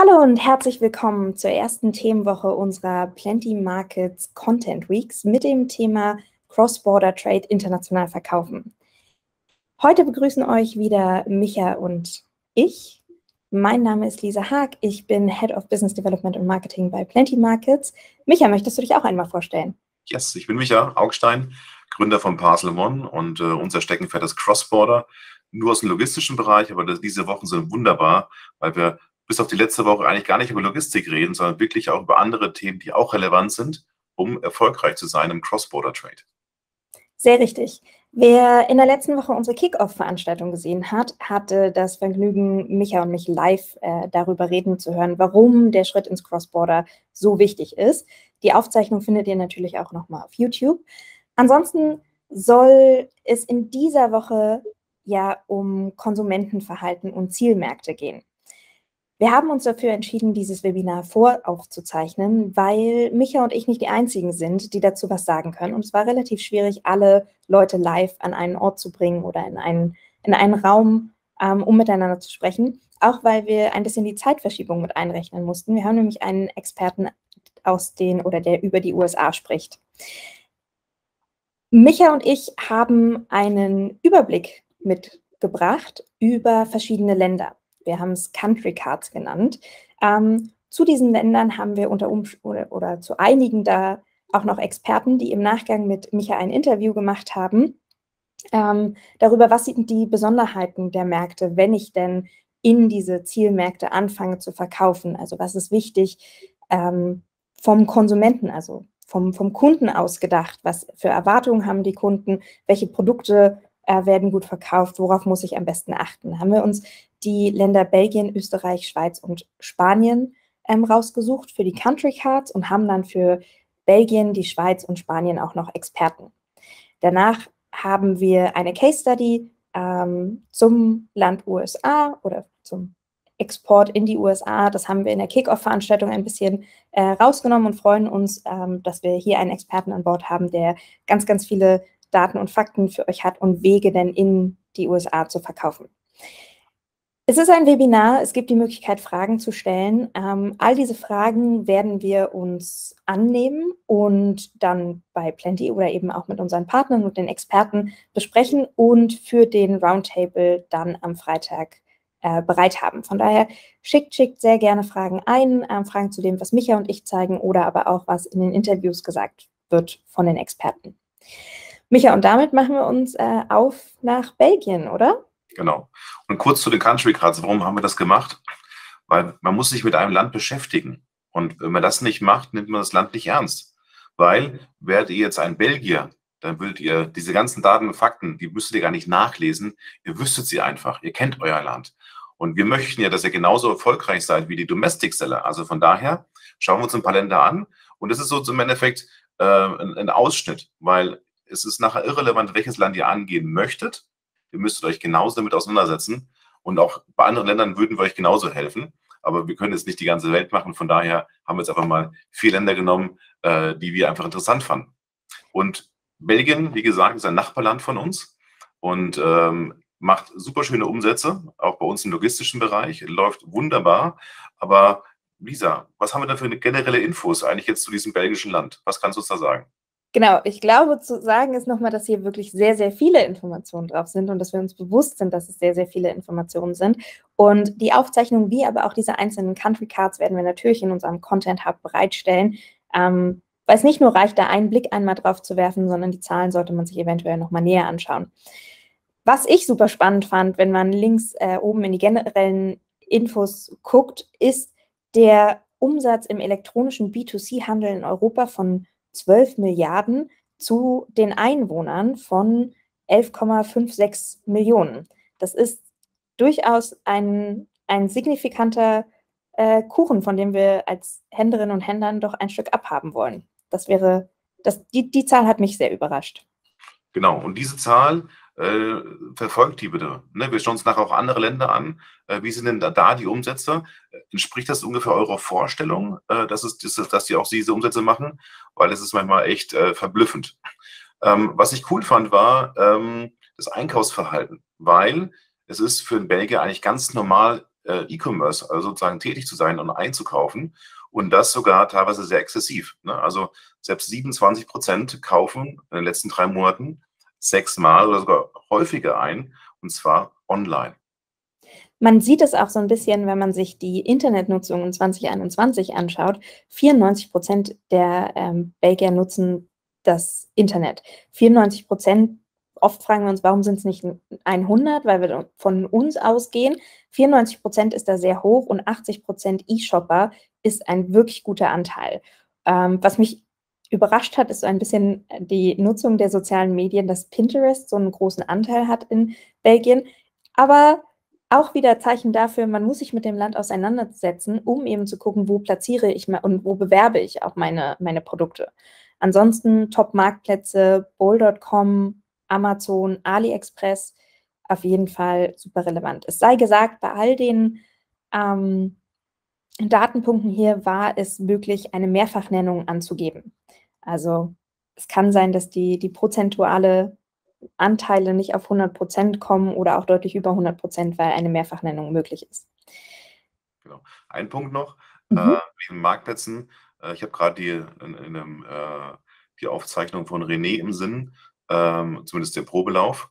Hallo und herzlich willkommen zur ersten Themenwoche unserer Plenty Markets Content Weeks mit dem Thema Cross-Border Trade international verkaufen. Heute begrüßen euch wieder Micha und ich. Mein Name ist Lisa Haag. Ich bin Head of Business Development und Marketing bei Plenty Markets. Micha, möchtest du dich auch einmal vorstellen? Yes, ich bin Micha Augstein, Gründer von Parcel One und äh, unser Steckenpferd ist Cross-Border. Nur aus dem logistischen Bereich, aber das, diese Wochen sind wunderbar, weil wir bis auf die letzte Woche eigentlich gar nicht über Logistik reden, sondern wirklich auch über andere Themen, die auch relevant sind, um erfolgreich zu sein im Cross-Border-Trade. Sehr richtig. Wer in der letzten Woche unsere Kick-Off-Veranstaltung gesehen hat, hatte das Vergnügen, Micha und mich live äh, darüber reden zu hören, warum der Schritt ins Cross-Border so wichtig ist. Die Aufzeichnung findet ihr natürlich auch nochmal auf YouTube. Ansonsten soll es in dieser Woche ja um Konsumentenverhalten und Zielmärkte gehen. Wir haben uns dafür entschieden, dieses Webinar voraufzuzeichnen, weil Micha und ich nicht die einzigen sind, die dazu was sagen können. Und es war relativ schwierig, alle Leute live an einen Ort zu bringen oder in einen, in einen Raum, ähm, um miteinander zu sprechen. Auch weil wir ein bisschen die Zeitverschiebung mit einrechnen mussten. Wir haben nämlich einen Experten aus den oder der über die USA spricht. Micha und ich haben einen Überblick mitgebracht über verschiedene Länder. Wir haben es Country Cards genannt. Ähm, zu diesen Ländern haben wir unter um oder, oder zu einigen da auch noch Experten, die im Nachgang mit Micha ein Interview gemacht haben, ähm, darüber, was sind die Besonderheiten der Märkte, wenn ich denn in diese Zielmärkte anfange zu verkaufen. Also was ist wichtig ähm, vom Konsumenten, also vom, vom Kunden aus gedacht, was für Erwartungen haben die Kunden, welche Produkte äh, werden gut verkauft, worauf muss ich am besten achten. Haben wir uns die Länder Belgien, Österreich, Schweiz und Spanien ähm, rausgesucht für die Country Cards und haben dann für Belgien, die Schweiz und Spanien auch noch Experten. Danach haben wir eine Case Study ähm, zum Land USA oder zum Export in die USA. Das haben wir in der Kickoff-Veranstaltung ein bisschen äh, rausgenommen und freuen uns, ähm, dass wir hier einen Experten an Bord haben, der ganz, ganz viele Daten und Fakten für euch hat und Wege denn in die USA zu verkaufen. Es ist ein Webinar, es gibt die Möglichkeit, Fragen zu stellen. Ähm, all diese Fragen werden wir uns annehmen und dann bei Plenty oder eben auch mit unseren Partnern und den Experten besprechen und für den Roundtable dann am Freitag äh, bereit haben. Von daher schickt, schickt sehr gerne Fragen ein, äh, Fragen zu dem, was Micha und ich zeigen oder aber auch, was in den Interviews gesagt wird von den Experten. Micha, und damit machen wir uns äh, auf nach Belgien, oder? Genau. Und kurz zu den Country Cards. Warum haben wir das gemacht? Weil man muss sich mit einem Land beschäftigen. Und wenn man das nicht macht, nimmt man das Land nicht ernst. Weil, werdet ihr jetzt ein Belgier, dann würdet ihr diese ganzen Daten und Fakten, die müsstet ihr gar nicht nachlesen. Ihr wüsstet sie einfach. Ihr kennt euer Land. Und wir möchten ja, dass ihr genauso erfolgreich seid wie die Domestic Seller. Also von daher schauen wir uns ein paar Länder an. Und das ist so zum Endeffekt äh, ein, ein Ausschnitt, weil es ist nachher irrelevant, welches Land ihr angehen möchtet. Ihr müsstet euch genauso damit auseinandersetzen. Und auch bei anderen Ländern würden wir euch genauso helfen. Aber wir können jetzt nicht die ganze Welt machen. Von daher haben wir jetzt einfach mal vier Länder genommen, äh, die wir einfach interessant fanden. Und Belgien, wie gesagt, ist ein Nachbarland von uns und ähm, macht super schöne Umsätze, auch bei uns im logistischen Bereich. Läuft wunderbar. Aber Lisa, was haben wir da für generelle Infos eigentlich jetzt zu diesem belgischen Land? Was kannst du uns da sagen? Genau, ich glaube, zu sagen ist nochmal, dass hier wirklich sehr, sehr viele Informationen drauf sind und dass wir uns bewusst sind, dass es sehr, sehr viele Informationen sind. Und die Aufzeichnung, wie aber auch diese einzelnen Country Cards werden wir natürlich in unserem Content Hub bereitstellen, ähm, weil es nicht nur reicht, da einen Blick einmal drauf zu werfen, sondern die Zahlen sollte man sich eventuell nochmal näher anschauen. Was ich super spannend fand, wenn man links äh, oben in die generellen Infos guckt, ist der Umsatz im elektronischen B2C-Handel in Europa von 12 Milliarden zu den Einwohnern von 11,56 Millionen. Das ist durchaus ein, ein signifikanter äh, Kuchen, von dem wir als Händlerinnen und Händlern doch ein Stück abhaben wollen. Das wäre, das, die, die Zahl hat mich sehr überrascht. Genau, und diese Zahl äh, verfolgt die bitte. Ne? Wir schauen uns nachher auch andere Länder an. Äh, wie sind denn da, da die Umsätze? Entspricht das ungefähr eurer Vorstellung, äh, dass, es, dass, dass die auch diese Umsätze machen? Weil es ist manchmal echt äh, verblüffend. Ähm, was ich cool fand, war ähm, das Einkaufsverhalten, weil es ist für einen Belgier eigentlich ganz normal, äh, E-Commerce, also sozusagen tätig zu sein und einzukaufen. Und das sogar teilweise sehr exzessiv. Ne? Also selbst 27 Prozent kaufen in den letzten drei Monaten sechsmal oder sogar häufiger ein, und zwar online. Man sieht es auch so ein bisschen, wenn man sich die Internetnutzung in 2021 anschaut. 94 Prozent der ähm, Belgier nutzen das Internet. 94 Prozent, oft fragen wir uns, warum sind es nicht 100, weil wir von uns ausgehen. 94 Prozent ist da sehr hoch und 80 Prozent E-Shopper ist ein wirklich guter Anteil. Ähm, was mich überrascht hat, ist so ein bisschen die Nutzung der sozialen Medien, dass Pinterest so einen großen Anteil hat in Belgien. Aber auch wieder Zeichen dafür, man muss sich mit dem Land auseinandersetzen, um eben zu gucken, wo platziere ich und wo bewerbe ich auch meine, meine Produkte. Ansonsten Top-Marktplätze, Bowl.com, Amazon, AliExpress, auf jeden Fall super relevant. Es sei gesagt, bei all den ähm, Datenpunkten hier war es möglich, eine Mehrfachnennung anzugeben. Also es kann sein, dass die, die prozentuale Anteile nicht auf 100 Prozent kommen oder auch deutlich über 100 Prozent, weil eine Mehrfachnennung möglich ist. Genau. Ein Punkt noch, mhm. äh, wegen Marktplätzen. Äh, ich habe gerade die, in, in einem, äh, die Aufzeichnung von René im Sinn, ähm, zumindest den Probelauf.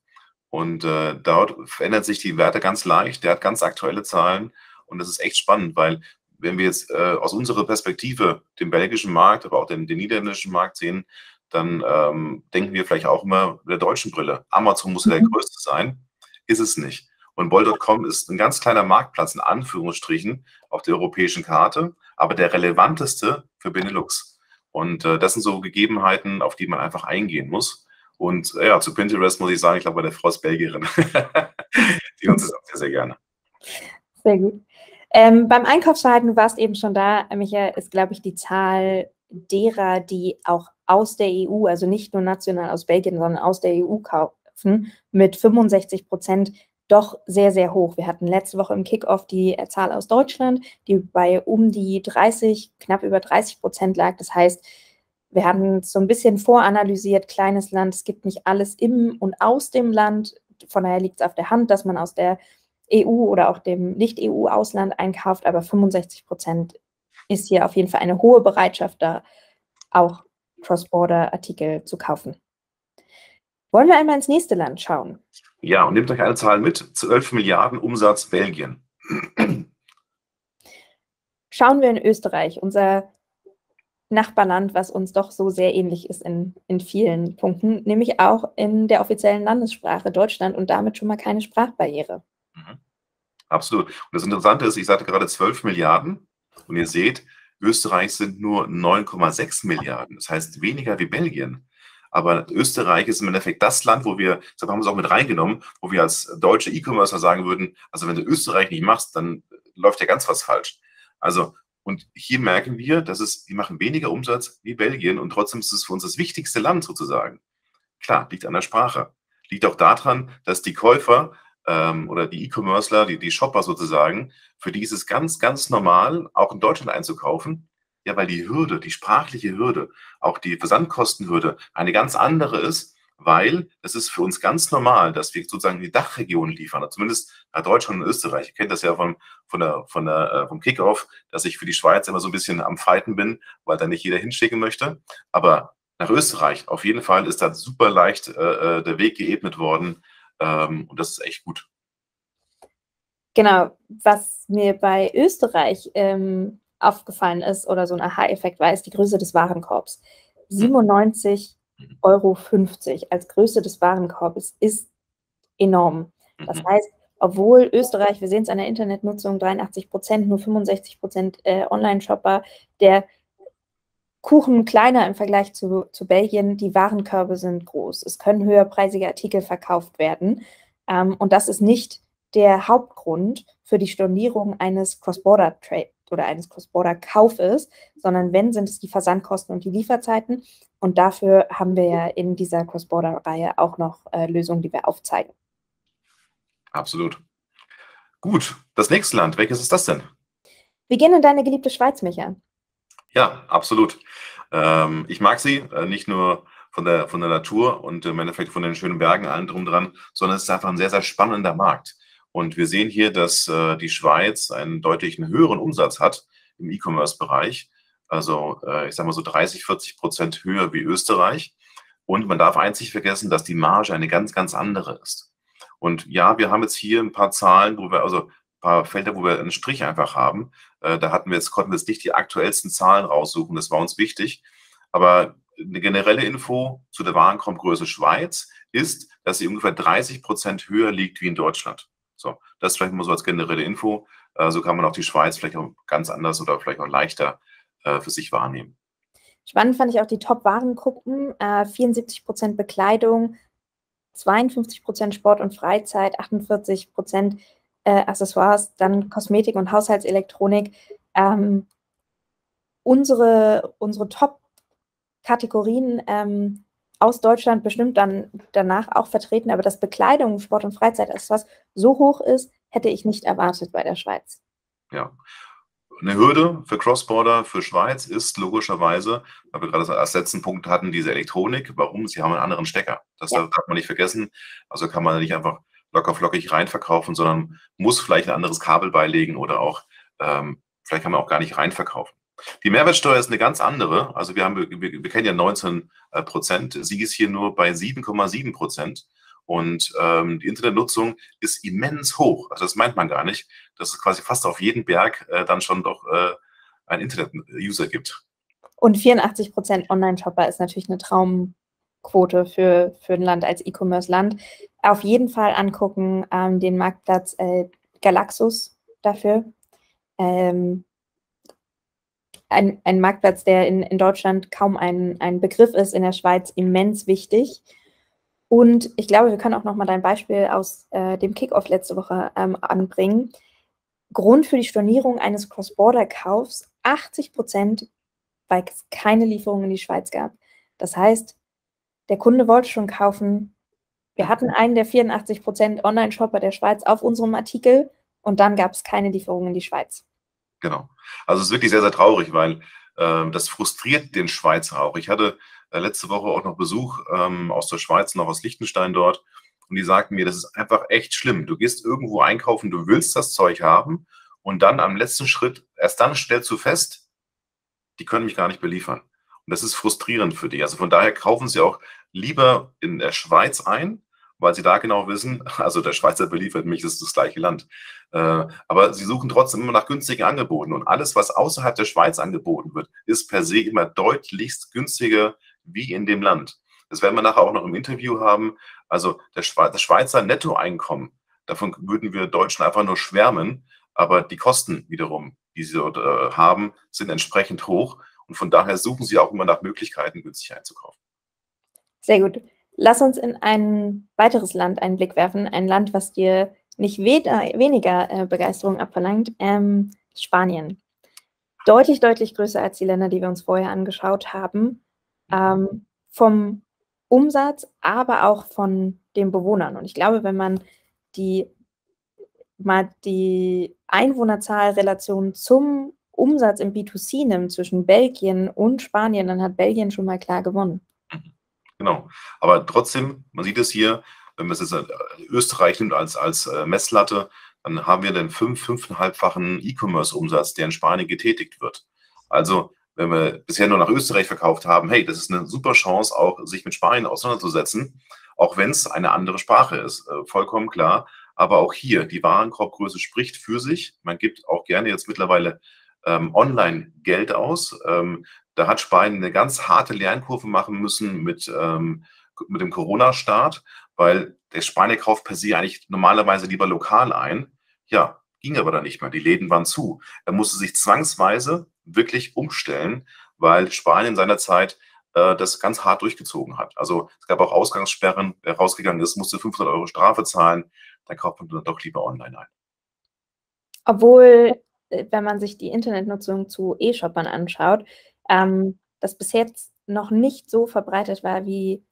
Und äh, dort verändern sich die Werte ganz leicht. Der hat ganz aktuelle Zahlen und das ist echt spannend, weil wenn wir jetzt äh, aus unserer Perspektive den belgischen Markt, aber auch den, den niederländischen Markt sehen, dann ähm, denken wir vielleicht auch immer mit der deutschen Brille. Amazon muss ja der mhm. größte sein. Ist es nicht. Und Boll.com ist ein ganz kleiner Marktplatz, in Anführungsstrichen, auf der europäischen Karte, aber der relevanteste für Benelux. Und äh, das sind so Gegebenheiten, auf die man einfach eingehen muss. Und äh, ja, zu Pinterest muss ich sagen, ich glaube, meine Frau ist Belgierin. die nutzt es auch sehr, sehr gerne. Sehr gut. Ähm, beim Einkaufsverhalten, du warst eben schon da, Michael, ist, glaube ich, die Zahl derer, die auch aus der EU, also nicht nur national aus Belgien, sondern aus der EU kaufen, mit 65 Prozent doch sehr, sehr hoch. Wir hatten letzte Woche im Kickoff die Zahl aus Deutschland, die bei um die 30, knapp über 30 Prozent lag. Das heißt, wir haben so ein bisschen voranalysiert, kleines Land, es gibt nicht alles im und aus dem Land. Von daher liegt es auf der Hand, dass man aus der EU oder auch dem Nicht-EU-Ausland einkauft, aber 65 Prozent ist hier auf jeden Fall eine hohe Bereitschaft da, auch Cross-Border-Artikel zu kaufen. Wollen wir einmal ins nächste Land schauen? Ja, und nehmt euch eine Zahl mit: 12 Milliarden Umsatz Belgien. Schauen wir in Österreich, unser Nachbarland, was uns doch so sehr ähnlich ist in, in vielen Punkten, nämlich auch in der offiziellen Landessprache Deutschland und damit schon mal keine Sprachbarriere. Absolut. Und das Interessante ist, ich sagte gerade 12 Milliarden und ihr seht, Österreich sind nur 9,6 Milliarden. Das heißt weniger wie Belgien. Aber Österreich ist im Endeffekt das Land, wo wir, das haben wir es auch mit reingenommen, wo wir als deutsche E-Commercer sagen würden, also wenn du Österreich nicht machst, dann läuft ja ganz was falsch. Also, und hier merken wir, dass es, die machen weniger Umsatz wie Belgien und trotzdem ist es für uns das wichtigste Land sozusagen. Klar, liegt an der Sprache. Liegt auch daran, dass die Käufer ähm, oder die E-Commercer, die, die Shopper sozusagen, für die ist es ganz, ganz normal, auch in Deutschland einzukaufen. Ja, weil die Hürde, die sprachliche Hürde, auch die Versandkostenhürde eine ganz andere ist, weil es ist für uns ganz normal, dass wir sozusagen die Dachregion liefern, zumindest nach Deutschland und Österreich. Ihr kennt das ja vom, von der, von der, äh, vom Kickoff, dass ich für die Schweiz immer so ein bisschen am Fighten bin, weil da nicht jeder hinschicken möchte. Aber nach Österreich, auf jeden Fall ist da super leicht äh, äh der Weg geebnet worden, ähm, und das ist echt gut. Genau, was mir bei Österreich ähm, aufgefallen ist oder so ein Aha-Effekt war, ist die Größe des Warenkorbs. 97,50 mhm. Euro als Größe des Warenkorbes ist enorm. Das mhm. heißt, obwohl Österreich, wir sehen es an der Internetnutzung, 83 Prozent, nur 65 Prozent äh, Online-Shopper, der Kuchen kleiner im Vergleich zu, zu Belgien, die Warenkörbe sind groß. Es können höherpreisige Artikel verkauft werden. Ähm, und das ist nicht der Hauptgrund für die Stornierung eines Cross-Border-Trade oder eines Cross-Border-Kaufes, sondern wenn, sind es die Versandkosten und die Lieferzeiten. Und dafür haben wir ja in dieser Cross-Border-Reihe auch noch äh, Lösungen, die wir aufzeigen. Absolut. Gut, das nächste Land, welches ist das denn? Wir gehen in deine geliebte Schweiz, Micha. Ja, absolut. Ähm, ich mag sie, äh, nicht nur von der, von der Natur und im Endeffekt von den schönen Bergen, allen drum dran, sondern es ist einfach ein sehr, sehr spannender Markt. Und wir sehen hier, dass äh, die Schweiz einen deutlichen höheren Umsatz hat im E-Commerce-Bereich. Also äh, ich sage mal so 30, 40 Prozent höher wie Österreich. Und man darf einzig vergessen, dass die Marge eine ganz, ganz andere ist. Und ja, wir haben jetzt hier ein paar Zahlen, wo wir, also paar Felder, wo wir einen Strich einfach haben. Äh, da hatten wir jetzt, konnten wir jetzt nicht die aktuellsten Zahlen raussuchen. Das war uns wichtig. Aber eine generelle Info zu der Warenkorbgröße Schweiz ist, dass sie ungefähr 30 Prozent höher liegt wie in Deutschland. So, das vielleicht mal so als generelle Info. Äh, so kann man auch die Schweiz vielleicht auch ganz anders oder vielleicht auch leichter äh, für sich wahrnehmen. Spannend fand ich auch die Top-Warengruppen. Äh, 74 Prozent Bekleidung, 52 Prozent Sport und Freizeit, 48 Prozent äh, Accessoires, dann Kosmetik und Haushaltselektronik. Ähm, unsere unsere Top-Kategorien ähm, aus Deutschland bestimmt dann danach auch vertreten, aber dass Bekleidung, Sport und Freizeit etwas so hoch ist, hätte ich nicht erwartet bei der Schweiz. Ja. Eine Hürde für Crossborder, für Schweiz ist logischerweise, weil wir gerade als letzten Punkt hatten, diese Elektronik. Warum? Sie haben einen anderen Stecker. Das ja. darf man nicht vergessen. Also kann man nicht einfach locker flockig reinverkaufen, sondern muss vielleicht ein anderes Kabel beilegen oder auch, ähm, vielleicht kann man auch gar nicht reinverkaufen. Die Mehrwertsteuer ist eine ganz andere. Also wir haben, wir, wir kennen ja 19 äh, Prozent. Sie ist hier nur bei 7,7 Prozent. Und ähm, die Internetnutzung ist immens hoch. Also das meint man gar nicht, dass es quasi fast auf jeden Berg äh, dann schon doch äh, ein Internet-User gibt. Und 84 Prozent Online-Shopper ist natürlich eine Traumquote für, für ein Land als E-Commerce-Land. Auf jeden Fall angucken ähm, den Marktplatz äh, Galaxus dafür. Ähm, ein, ein Marktplatz, der in, in Deutschland kaum ein, ein Begriff ist, in der Schweiz immens wichtig. Und ich glaube, wir können auch noch mal dein Beispiel aus äh, dem Kickoff letzte Woche ähm, anbringen. Grund für die Stornierung eines Cross-Border-Kaufs 80 Prozent, weil es keine Lieferung in die Schweiz gab. Das heißt, der Kunde wollte schon kaufen. Wir hatten einen der 84 Prozent Online-Shopper der Schweiz auf unserem Artikel und dann gab es keine Lieferung in die Schweiz. Genau. Also es ist wirklich sehr, sehr traurig, weil äh, das frustriert den Schweizer auch. Ich hatte äh, letzte Woche auch noch Besuch ähm, aus der Schweiz, noch aus Liechtenstein dort. Und die sagten mir, das ist einfach echt schlimm. Du gehst irgendwo einkaufen, du willst das Zeug haben und dann am letzten Schritt, erst dann stellst du fest, die können mich gar nicht beliefern. Und das ist frustrierend für die. Also von daher kaufen sie auch lieber in der Schweiz ein, weil sie da genau wissen, also der Schweizer beliefert mich, das ist das gleiche Land. Äh, aber sie suchen trotzdem immer nach günstigen Angeboten. Und alles, was außerhalb der Schweiz angeboten wird, ist per se immer deutlichst günstiger wie in dem Land. Das werden wir nachher auch noch im Interview haben. Also das Schweizer Nettoeinkommen, davon würden wir Deutschen einfach nur schwärmen. Aber die Kosten wiederum, die sie dort äh, haben, sind entsprechend hoch. Und von daher suchen sie auch immer nach Möglichkeiten, günstig einzukaufen. Sehr gut. Lass uns in ein weiteres Land einen Blick werfen. Ein Land, was dir nicht weniger äh, Begeisterung abverlangt. Ähm, Spanien. Deutlich, deutlich größer als die Länder, die wir uns vorher angeschaut haben. Ähm, vom Umsatz, aber auch von den Bewohnern. Und ich glaube, wenn man die mal die Einwohnerzahlrelation zum Umsatz im B2C nimmt zwischen Belgien und Spanien, dann hat Belgien schon mal klar gewonnen. Genau. Aber trotzdem, man sieht es hier, wenn man es jetzt äh, Österreich nimmt als, als äh, Messlatte, dann haben wir den fünf, fünfeinhalbfachen E-Commerce-Umsatz, der in Spanien getätigt wird. Also, wenn wir bisher nur nach Österreich verkauft haben, hey, das ist eine super Chance, auch sich mit Spanien auseinanderzusetzen, auch wenn es eine andere Sprache ist. Äh, vollkommen klar. Aber auch hier, die Warenkorbgröße spricht für sich. Man gibt auch gerne jetzt mittlerweile ähm, online Geld aus. Ähm, da hat Spanien eine ganz harte Lernkurve machen müssen mit, ähm, mit dem Corona-Start, weil der Spanier kauft per se eigentlich normalerweise lieber lokal ein. Ja, ging aber dann nicht mehr. Die Läden waren zu. Er musste sich zwangsweise wirklich umstellen, weil Spanien seinerzeit äh, das ganz hart durchgezogen hat. Also es gab auch Ausgangssperren. Wer rausgegangen ist, musste 500 Euro Strafe zahlen. Dann kauft man dann doch lieber online ein. Obwohl, wenn man sich die Internetnutzung zu E-Shoppern anschaut, ähm, das bis jetzt noch nicht so verbreitet war wie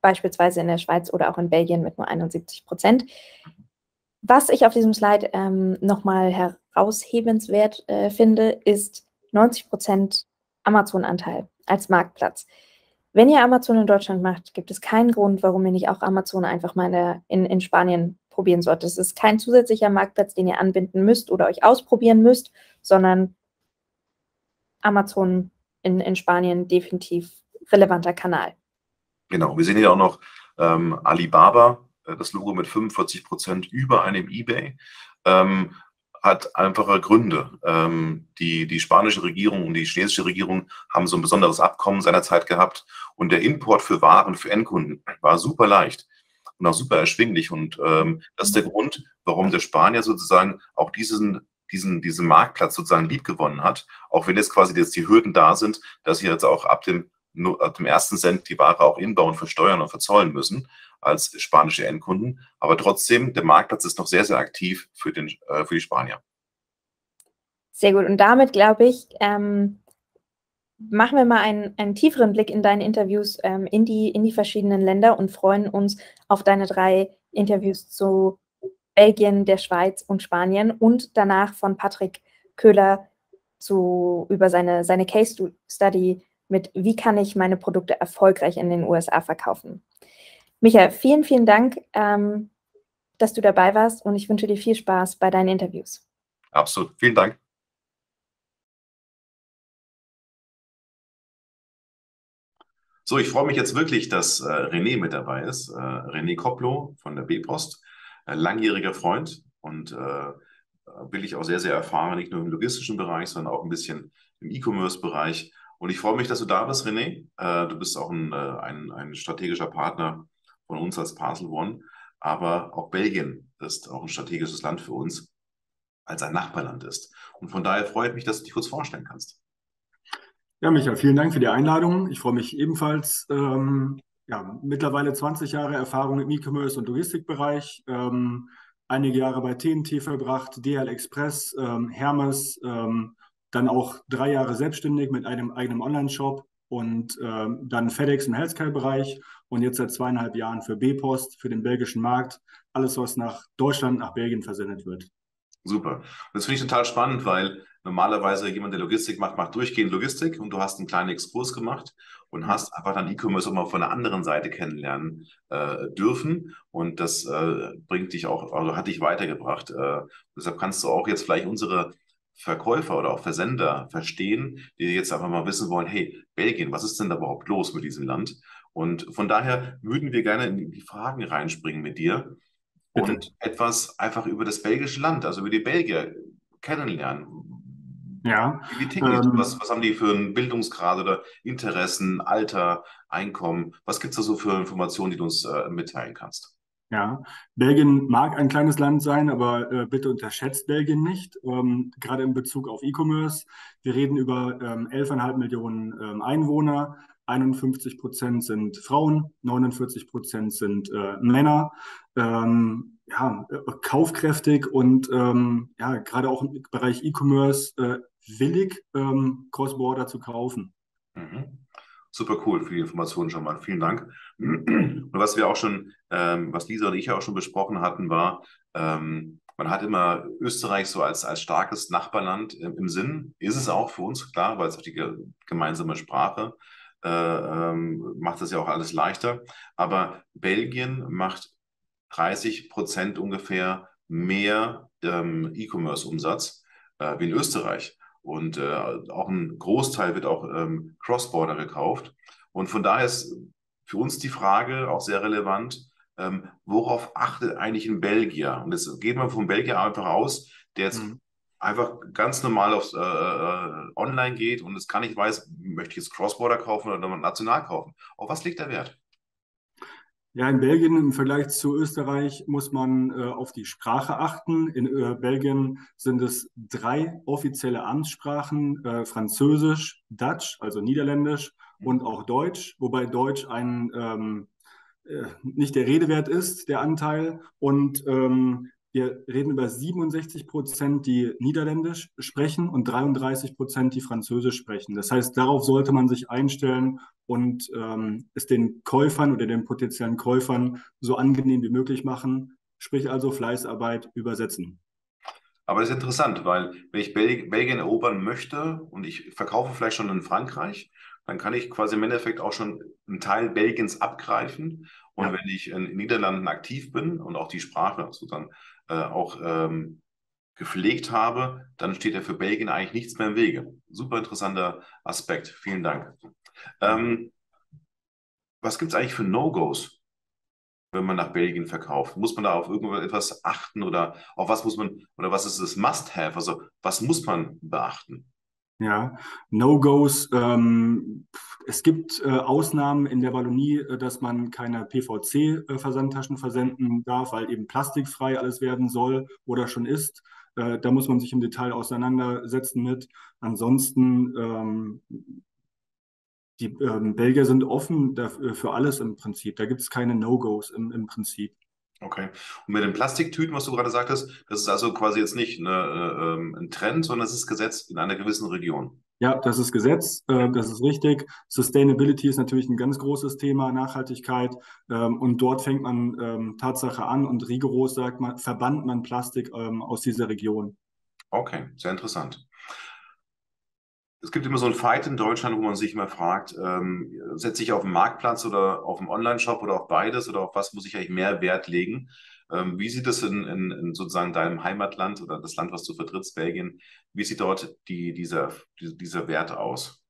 beispielsweise in der Schweiz oder auch in Belgien mit nur 71 Prozent. Was ich auf diesem Slide ähm, nochmal heraushebenswert äh, finde, ist 90 Prozent Amazon-Anteil als Marktplatz. Wenn ihr Amazon in Deutschland macht, gibt es keinen Grund, warum ihr nicht auch Amazon einfach mal in, der, in, in Spanien probieren solltet. Es ist kein zusätzlicher Marktplatz, den ihr anbinden müsst oder euch ausprobieren müsst, sondern Amazon in, in Spanien definitiv relevanter Kanal. Genau, wir sehen hier auch noch ähm, Alibaba, äh, das Logo mit 45 Prozent über einem eBay. Ähm, hat einfache Gründe. Ähm, die, die spanische Regierung und die chinesische Regierung haben so ein besonderes Abkommen seinerzeit gehabt und der Import für Waren für Endkunden war super leicht und auch super erschwinglich. Und ähm, das ist der Grund, warum der Spanier sozusagen auch diesen, diesen, diesen Marktplatz sozusagen lieb gewonnen hat, auch wenn jetzt quasi jetzt die Hürden da sind, dass sie jetzt auch ab dem, ab dem ersten Cent die Ware auch inbauen, versteuern und verzollen müssen als spanische Endkunden. Aber trotzdem, der Marktplatz ist noch sehr, sehr aktiv für, den, äh, für die Spanier. Sehr gut. Und damit, glaube ich, ähm, machen wir mal einen, einen, tieferen Blick in deine Interviews ähm, in, die, in die verschiedenen Länder und freuen uns auf deine drei Interviews zu Belgien, der Schweiz und Spanien und danach von Patrick Köhler zu, über seine, seine Case Study mit, wie kann ich meine Produkte erfolgreich in den USA verkaufen. Michael, vielen, vielen Dank, ähm, dass du dabei warst und ich wünsche dir viel Spaß bei deinen Interviews. Absolut. Vielen Dank. So, ich freue mich jetzt wirklich, dass äh, René mit dabei ist. Äh, René Kopplo von der B-Post, äh, langjähriger Freund und äh, wirklich auch sehr, sehr erfahren, nicht nur im logistischen Bereich, sondern auch ein bisschen im E-Commerce-Bereich. Und ich freue mich, dass du da bist, René. Äh, du bist auch ein, äh, ein, ein strategischer Partner von uns als Parcel One. Aber auch Belgien ist auch ein strategisches Land für uns, als ein Nachbarland ist. Und von daher freut mich, dass du dich kurz vorstellen kannst. Ja, Michael, vielen Dank für die Einladung. Ich freue mich ebenfalls. Ähm, ja, mittlerweile 20 Jahre Erfahrung im E-Commerce und Logistikbereich. Ähm, einige Jahre bei TNT verbracht, DL Express, ähm, Hermes, ähm, dann auch drei Jahre selbstständig mit einem eigenen Online-Shop und ähm, dann FedEx im Healthcare-Bereich und jetzt seit zweieinhalb Jahren für B-Post, für den belgischen Markt. Alles, was nach Deutschland, nach Belgien versendet wird. Super. Das finde ich total spannend, weil normalerweise jemand, der Logistik macht, macht durchgehend Logistik und du hast einen kleinen Exkurs gemacht und hast einfach dann E-Commerce auch mal von der anderen Seite kennenlernen äh, dürfen und das äh, bringt dich auch, also hat dich weitergebracht. Äh, deshalb kannst du auch jetzt vielleicht unsere Verkäufer oder auch Versender verstehen, die jetzt einfach mal wissen wollen, hey, Belgien, was ist denn da überhaupt los mit diesem Land? Und von daher würden wir gerne in die Fragen reinspringen mit dir Bitte. und etwas einfach über das belgische Land, also über die Belgier kennenlernen. Ja. Wie ticken ähm, was, was haben die für einen Bildungsgrad oder Interessen, Alter, Einkommen? Was gibt es da so für Informationen, die du uns äh, mitteilen kannst? Ja, Belgien mag ein kleines Land sein, aber äh, bitte unterschätzt Belgien nicht, ähm, gerade in Bezug auf E-Commerce. Wir reden über ähm, 11,5 Millionen ähm, Einwohner, 51 Prozent sind Frauen, 49 Prozent sind äh, Männer. Ähm, ja, äh, kaufkräftig und ähm, ja, gerade auch im Bereich E-Commerce äh, willig, ähm, Cross-Border zu kaufen. Mhm. Super cool für die Informationen schon mal. Vielen Dank. Und was wir auch schon, ähm, was Lisa und ich auch schon besprochen hatten, war, ähm, man hat immer Österreich so als, als starkes Nachbarland im, im Sinn. Ist es auch für uns, klar, weil es auch die gemeinsame Sprache äh, ähm, macht das ja auch alles leichter. Aber Belgien macht 30 Prozent ungefähr mehr ähm, E-Commerce-Umsatz äh, wie in Österreich. Und äh, auch ein Großteil wird auch ähm, Cross-Border gekauft. Und von daher ist für uns die Frage auch sehr relevant, ähm, worauf achtet eigentlich ein Belgier? Und jetzt geht man vom Belgier einfach aus, der jetzt mhm. einfach ganz normal aufs äh, äh, Online geht und es kann nicht weiß, möchte ich jetzt Cross-Border kaufen oder national kaufen. Auf was liegt der Wert? Ja, in Belgien im Vergleich zu Österreich muss man äh, auf die Sprache achten. In äh, Belgien sind es drei offizielle Amtssprachen, äh, Französisch, Dutch, also Niederländisch und auch Deutsch, wobei Deutsch ein ähm, äh, nicht der Redewert ist, der Anteil. Und ähm, wir reden über 67 Prozent, die Niederländisch sprechen und 33 Prozent, die Französisch sprechen. Das heißt, darauf sollte man sich einstellen und ähm, es den Käufern oder den potenziellen Käufern so angenehm wie möglich machen, sprich also Fleißarbeit übersetzen. Aber das ist interessant, weil wenn ich Bel Belgien erobern möchte und ich verkaufe vielleicht schon in Frankreich, dann kann ich quasi im Endeffekt auch schon einen Teil Belgiens abgreifen. Und Ja. wenn ich in den Niederlanden aktiv bin und auch die Sprache sozusagen äh, auch ähm, gepflegt habe, dann steht ja für Belgien eigentlich nichts mehr im Wege. Super interessanter Aspekt. Vielen Dank. Ähm, was gibt es eigentlich für No-Gos, wenn man nach Belgien verkauft? Muss man da auf irgendetwas achten oder auf was muss man, oder was ist das Must-Have? Also was muss man beachten? Ja, No-Gos. Ähm, es gibt äh, Ausnahmen in der Wallonie, äh, dass man keine PVC-Versandtaschen versenden darf, weil eben plastikfrei alles werden soll oder schon ist. Äh, da muss man sich im Detail auseinandersetzen mit. Ansonsten, ähm, die ähm, Belgier sind offen dafür, für alles im Prinzip. Da gibt es keine No-Gos im, im Prinzip. Okay. Und mit den Plastiktüten, was du gerade sagtest, das ist also quasi jetzt nicht eine, äh, ähm, ein Trend, sondern es ist Gesetz in einer gewissen Region. Ja, das ist Gesetz, äh, das ist richtig. Sustainability ist natürlich ein ganz großes Thema, Nachhaltigkeit. Ähm, und dort fängt man ähm, Tatsache an und rigoros sagt man, verbannt man Plastik ähm, aus dieser Region. Okay, sehr interessant. Es gibt immer so einen Fight in Deutschland, wo man sich immer fragt, ähm, setze ich auf den Marktplatz oder auf den Online-Shop oder auf beides oder auf was muss ich eigentlich mehr Wert legen? Ähm, wie sieht es in, in, in sozusagen deinem Heimatland oder das Land, was du vertrittst, Belgien, wie sieht dort die, dieser, dieser Wert aus?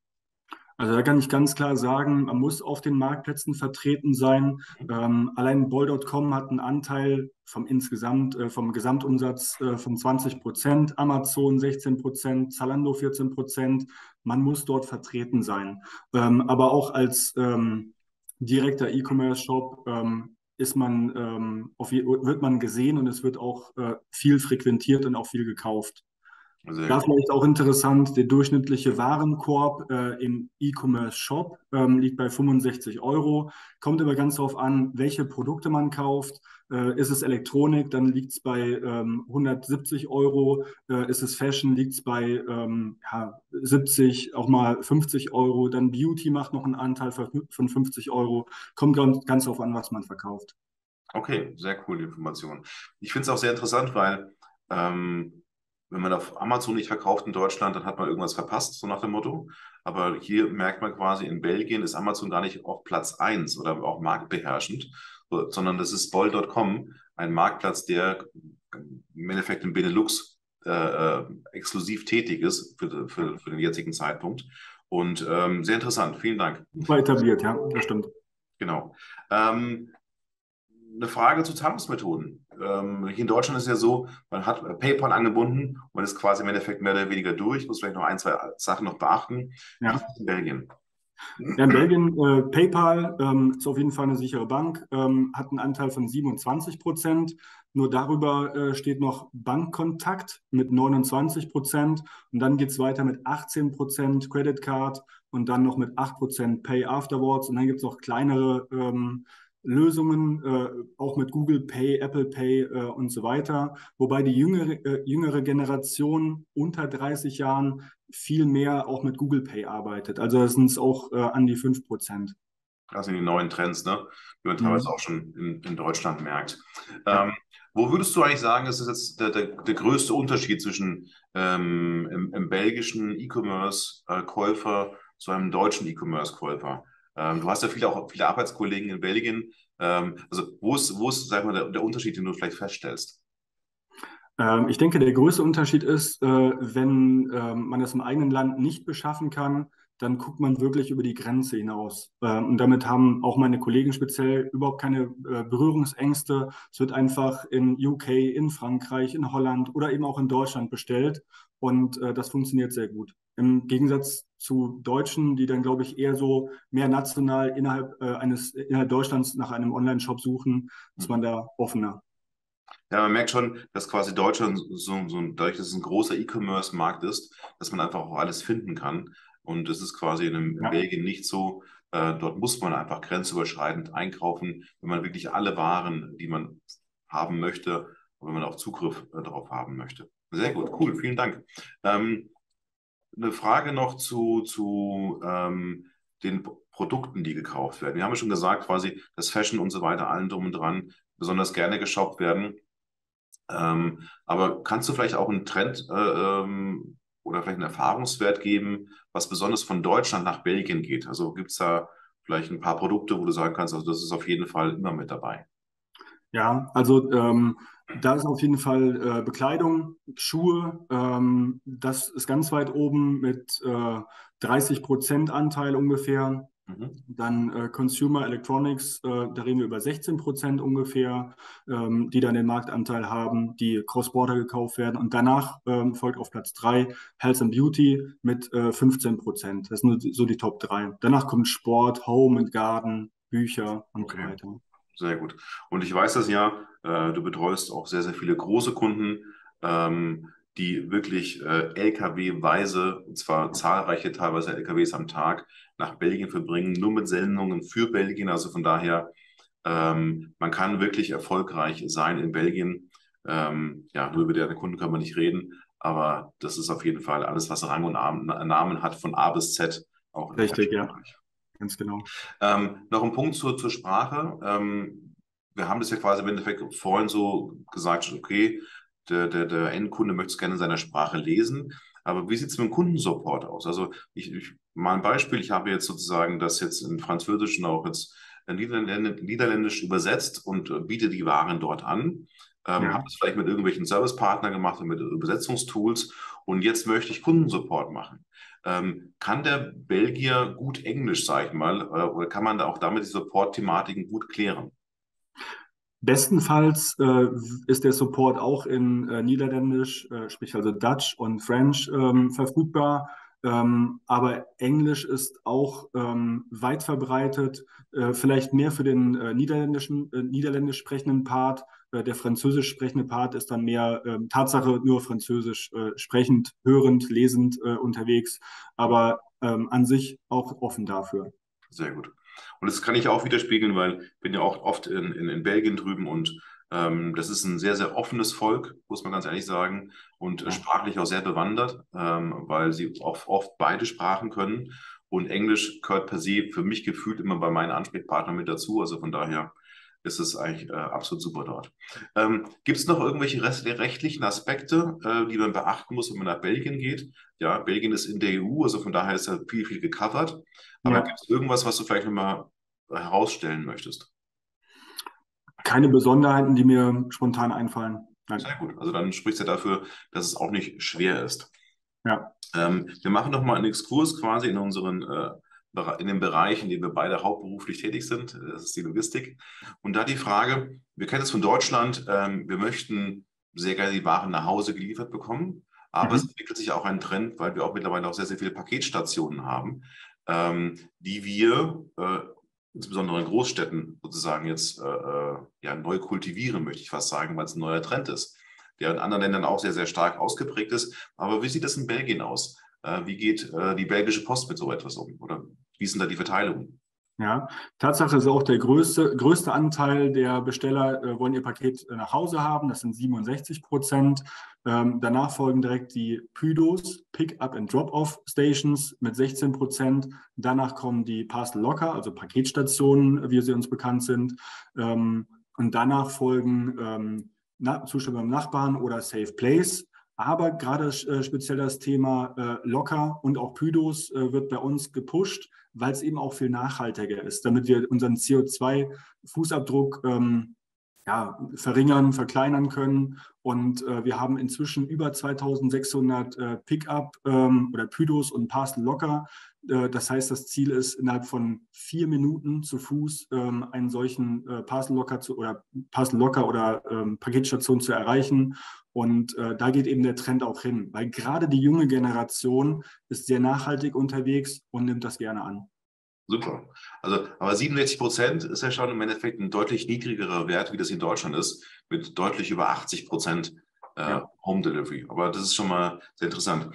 Also da kann ich ganz klar sagen, man muss auf den Marktplätzen vertreten sein. Ähm, allein Bol.com hat einen Anteil vom insgesamt, äh, vom Gesamtumsatz äh, von 20 Prozent, Amazon 16 Prozent, Zalando 14 Prozent. Man muss dort vertreten sein. Ähm, aber auch als ähm, direkter E-Commerce-Shop ähm, ist man, ähm, auf, wird man gesehen und es wird auch äh, viel frequentiert und auch viel gekauft. Sehr Da vielleicht auch interessant, der durchschnittliche Warenkorb äh, im E-Commerce-Shop ähm, liegt bei 65 Euro. Kommt aber ganz darauf an, welche Produkte man kauft. Äh, ist es Elektronik, dann liegt es bei ähm, 170 Euro. Äh, ist es Fashion, liegt es bei ähm, ja, 70, auch mal 50 Euro. Dann Beauty macht noch einen Anteil von von 50 Euro. Kommt ganz, darauf an, was man verkauft. Okay, sehr coole Information. Ich finde es auch sehr interessant, weil ähm, wenn man auf Amazon nicht verkauft in Deutschland, dann hat man irgendwas verpasst, so nach dem Motto. Aber hier merkt man quasi, in Belgien ist Amazon gar nicht auf Platz 1 oder auch marktbeherrschend, so- sondern das ist Bol.com, ein Marktplatz, der im Endeffekt im Benelux äh, äh, exklusiv tätig ist für, für, für den jetzigen Zeitpunkt. Und ähm, sehr interessant, vielen Dank. Super etabliert, ja, das stimmt. Genau. Ähm, eine Frage zu Zahlungsmethoden. Ähm, hier in Deutschland ist ja so, man hat PayPal angebunden und ist quasi im Endeffekt mehr oder weniger durch. Muss vielleicht noch ein, zwei Sachen noch beachten. Ja. ist es in Belgien? Ja, in Belgien, äh, PayPal ähm, ist auf jeden Fall eine sichere Bank, ähm, hat einen Anteil von 27 Prozent. Nur darüber äh, steht noch Bankkontakt mit 29 Prozent. Und dann geht es weiter mit 18 Prozent Credit Card und dann noch mit 8 Prozent Pay Afterwards. Und dann gibt es noch kleinere ähm, Lösungen, äh, auch mit Google Pay, Apple Pay äh, und so weiter. Wobei die jüngere, äh, jüngere Generation unter 30 Jahren viel mehr auch mit Google Pay arbeitet. Also das sind es auch äh, an die 5 Prozent. Das sind die neuen Trends, ne? die man Mhm. teilweise auch schon in, in Deutschland merkt. Ähm, wo würdest du eigentlich sagen, ist das jetzt der, der, der größte Unterschied zwischen ähm, im, im belgischen E-Commerce-Käufer zu einem deutschen E-Commerce-Käufer? Ähm, du hast ja viele, auch viele Arbeitskollegen in Belgien. Ähm, also wo ist, wo ist sag mal, der, der Unterschied, den du vielleicht feststellst? Ähm, ich denke, der größte Unterschied ist, äh, wenn ähm, man das im eigenen Land nicht beschaffen kann, dann guckt man wirklich über die Grenze hinaus. Ähm, und damit haben auch meine Kollegen speziell überhaupt keine äh, Berührungsängste. Es wird einfach in UK, in Frankreich, in Holland oder eben auch in Deutschland bestellt. Und äh, das funktioniert sehr gut. Im Gegensatz zu Deutschen, die dann, glaube ich, eher so mehr national innerhalb äh, eines innerhalb Deutschlands nach einem Online-Shop suchen, ist man da offener. Ja, man merkt schon, dass quasi Deutschland so, so dadurch, dass es ein großer E-Commerce-Markt ist, dass man einfach auch alles finden kann. Und das ist quasi in, in Ja. Belgien nicht so. Äh, dort muss man einfach grenzüberschreitend einkaufen, wenn man wirklich alle Waren, die man haben möchte, und wenn man auch Zugriff äh, darauf haben möchte. Sehr gut, cool, vielen Dank. Ähm, eine Frage noch zu, zu ähm, den Produkten, die gekauft werden. Wir haben ja schon gesagt, quasi, dass Fashion und so weiter, allen drum und dran, besonders gerne geshoppt werden. Ähm, aber kannst du vielleicht auch einen Trend äh, ähm, oder vielleicht einen Erfahrungswert geben, was besonders von Deutschland nach Belgien geht? Also gibt es da vielleicht ein paar Produkte, wo du sagen kannst, also das ist auf jeden Fall immer mit dabei? Ja, also ähm, da ist auf jeden Fall äh, Bekleidung, Schuhe. Ähm, das ist ganz weit oben mit äh, 30 Prozent Anteil ungefähr. Mhm. Dann äh, Consumer Electronics, äh, da reden wir über 16 Prozent ungefähr, ähm, die dann den Marktanteil haben, die Cross-Border gekauft werden. Und danach ähm, folgt auf Platz 3 Health and Beauty mit äh, 15 Prozent. Das sind so die Top 3. Danach kommt Sport, Home and Garden, Bücher und okay. so weiter. Sehr gut. Und ich weiß das ja, äh, du betreust auch sehr, sehr viele große Kunden. Ähm, die wirklich äh, Lkw-weise, und zwar zahlreiche teilweise Lkws am Tag, nach Belgien verbringen, nur mit Sendungen für Belgien. Also von daher, ähm, man kann wirklich erfolgreich sein in Belgien. Ähm, ja, nur über deren Kunden kann man nicht reden, aber das ist auf jeden Fall alles, was Rang und Namen hat, von A bis Z. Auch Richtig, ja. Ganz genau. Ähm, noch ein Punkt zur, zur Sprache. Ähm, wir haben das ja quasi im Endeffekt vorhin so gesagt, okay, der, der, der Endkunde möchte es gerne in seiner Sprache lesen. Aber wie sieht es mit dem Kundensupport aus? Also ich, ich mal ein Beispiel, ich habe jetzt sozusagen das jetzt in Französisch und auch jetzt Niederländisch übersetzt und äh, biete die Waren dort an. Ähm, ja. Habe es vielleicht mit irgendwelchen Servicepartnern gemacht und mit Übersetzungstools und jetzt möchte ich Kundensupport machen. Ähm, kann der Belgier gut Englisch, sage ich mal, äh, oder kann man da auch damit die Support-Thematiken gut klären? Bestenfalls äh, ist der Support auch in äh, Niederländisch, äh, sprich also Dutch und French ähm, verfügbar. Ähm, aber Englisch ist auch ähm, weit verbreitet, äh, vielleicht mehr für den äh, niederländischen, äh, niederländisch sprechenden Part. Der französisch sprechende Part ist dann mehr ähm, Tatsache nur französisch sprechend, hörend, lesend unterwegs, aber ähm, an sich auch offen dafür. Sehr gut. Und das kann ich auch widerspiegeln, weil ich bin ja auch oft in, in, in Belgien drüben und ähm, das ist ein sehr, sehr offenes Volk, muss man ganz ehrlich sagen, und äh, sprachlich auch sehr bewandert, ähm, weil sie oft, oft beide Sprachen können. Und Englisch gehört per se für mich gefühlt immer bei meinen Ansprechpartnern mit dazu. Also von daher ist es eigentlich äh, absolut super dort. Ähm, Gibt es noch irgendwelche rechtlichen Aspekte, äh, die man beachten muss, wenn man nach Belgien geht? Ja, Belgien ist in der EU, also von daher ist da viel, viel gecovert. Aber ja. gibt es irgendwas, was du vielleicht nochmal herausstellen möchtest? Keine Besonderheiten, die mir spontan einfallen. Nein. Sehr gut. Also dann sprichst du dafür, dass es auch nicht schwer ist. Ja. Ähm, wir machen nochmal einen Exkurs quasi in unseren äh, in den Bereich, in dem wir beide hauptberuflich tätig sind. Das ist die Logistik. Und da die Frage, wir kennen es von Deutschland, ähm, wir möchten sehr gerne die Waren nach Hause geliefert bekommen. Aber mhm. es entwickelt sich auch ein Trend, weil wir auch mittlerweile auch sehr, sehr viele Paketstationen haben, ähm, die wir äh, insbesondere in Großstädten sozusagen jetzt äh, äh, ja, neu kultivieren, möchte ich fast sagen, weil es ein neuer Trend ist, der in anderen Ländern auch sehr, sehr stark ausgeprägt ist. Aber wie sieht das in Belgien aus? Äh, wie geht äh, die belgische Post mit so etwas um? Oder wie sind da die Verteilungen? Ja, Tatsache ist auch der größte, größte Anteil der Besteller äh, wollen ihr Paket äh, nach Hause haben. Das sind 67 Prozent. Ähm, danach folgen direkt die PYDOs, Pick-up and Drop-off Stations mit 16 Prozent. Danach kommen die Parcel Locker, also Paketstationen, wie sie uns bekannt sind. Ähm, und danach folgen ähm, Zustellung beim Nachbarn oder Safe Place. Aber gerade äh, speziell das Thema äh, Locker und auch Pydos äh, wird bei uns gepusht, weil es eben auch viel nachhaltiger ist, damit wir unseren CO2-Fußabdruck ähm, ja, verringern, verkleinern können. Und äh, wir haben inzwischen über 2600 äh, Pickup ähm, oder Pydos und Parcel Locker. Äh, das heißt, das Ziel ist, innerhalb von vier Minuten zu Fuß ähm, einen solchen Parcel Locker zu, oder Parcel Locker oder ähm, Paketstation zu erreichen. Und äh, da geht eben der Trend auch hin, weil gerade die junge Generation ist sehr nachhaltig unterwegs und nimmt das gerne an. Super. Also, aber 67 Prozent ist ja schon im Endeffekt ein deutlich niedrigerer Wert, wie das in Deutschland ist, mit deutlich über 80 Prozent äh, ja. Home Delivery. Aber das ist schon mal sehr interessant.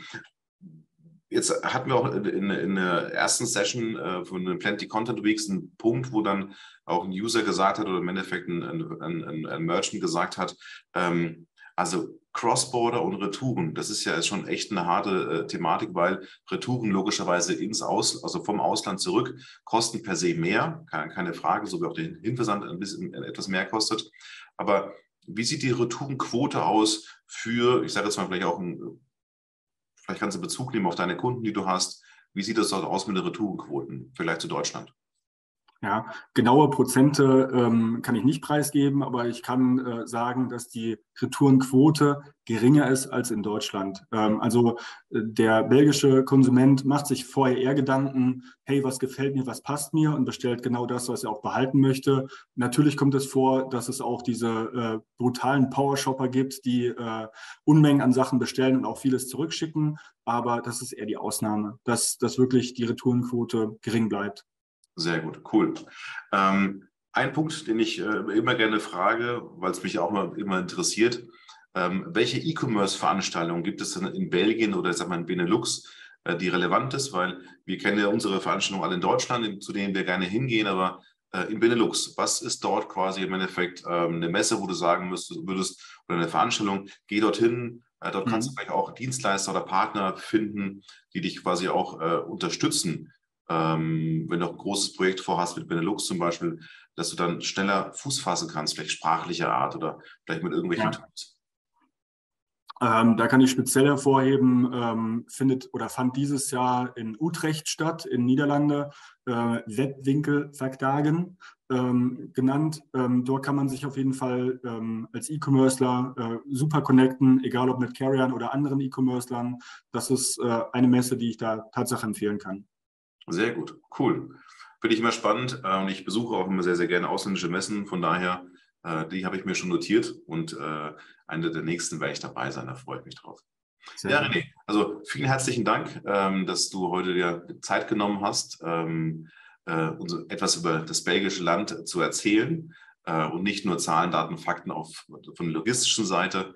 Jetzt hatten wir auch in, in der ersten Session äh, von den Plenty Content Weeks einen Punkt, wo dann auch ein User gesagt hat oder im Endeffekt ein, ein, ein, ein Merchant gesagt hat, ähm, also Cross-Border und Retouren, das ist ja schon echt eine harte äh, Thematik, weil Retouren logischerweise ins Aus, also vom Ausland zurück, kosten per se mehr, keine, keine Frage, so wie auch der Hinversand ein bisschen äh, etwas mehr kostet. Aber wie sieht die Retourenquote aus für, ich sage jetzt mal vielleicht auch ein Vielleicht kannst du Bezug nehmen auf deine Kunden, die du hast. Wie sieht es dort aus mit den Retourenquoten, vielleicht zu Deutschland? Ja, genaue Prozente ähm, kann ich nicht preisgeben, aber ich kann äh, sagen, dass die Retourenquote geringer ist als in Deutschland. Ähm, also äh, der belgische Konsument macht sich vorher eher Gedanken, hey, was gefällt mir, was passt mir und bestellt genau das, was er auch behalten möchte. Natürlich kommt es vor, dass es auch diese äh, brutalen Powershopper gibt, die äh, Unmengen an Sachen bestellen und auch vieles zurückschicken, aber das ist eher die Ausnahme, dass, dass wirklich die Retourenquote gering bleibt. Sehr gut, cool. Ähm, ein Punkt, den ich äh, immer gerne frage, weil es mich auch immer, immer interessiert, ähm, welche E-Commerce-Veranstaltungen gibt es denn in Belgien oder sag mal in Benelux, äh, die relevant ist? Weil wir kennen ja unsere Veranstaltungen alle in Deutschland, zu denen wir gerne hingehen, aber äh, in Benelux, was ist dort quasi im Endeffekt ähm, eine Messe, wo du sagen müsstest, würdest, oder eine Veranstaltung, geh dorthin, äh, dort kannst mhm. du vielleicht auch Dienstleister oder Partner finden, die dich quasi auch äh, unterstützen ähm, wenn du auch ein großes Projekt vorhast mit Benelux zum Beispiel, dass du dann schneller Fuß fassen kannst, vielleicht sprachlicher Art oder vielleicht mit irgendwelchen ja. Tools? Ähm, da kann ich speziell hervorheben, ähm, findet oder fand dieses Jahr in Utrecht statt, in Niederlande, äh, Webwinkelverktagen ähm, genannt. Ähm, dort kann man sich auf jeden Fall ähm, als E-Commercer äh, super connecten, egal ob mit Carriern oder anderen E-Commercern. Das ist äh, eine Messe, die ich da tatsächlich empfehlen kann. Sehr gut, cool. Finde ich immer spannend. Und ich besuche auch immer sehr, sehr gerne ausländische Messen. Von daher, äh, die habe ich mir schon notiert und äh, eine der nächsten werde ich dabei sein. Da freue ich mich drauf. Sehr ja, René, also vielen herzlichen Dank, ähm, dass du heute dir Zeit genommen hast, ähm, äh, uns etwas über das belgische Land zu erzählen und nicht nur Zahlen, Daten, Fakten auf, von der logistischen Seite,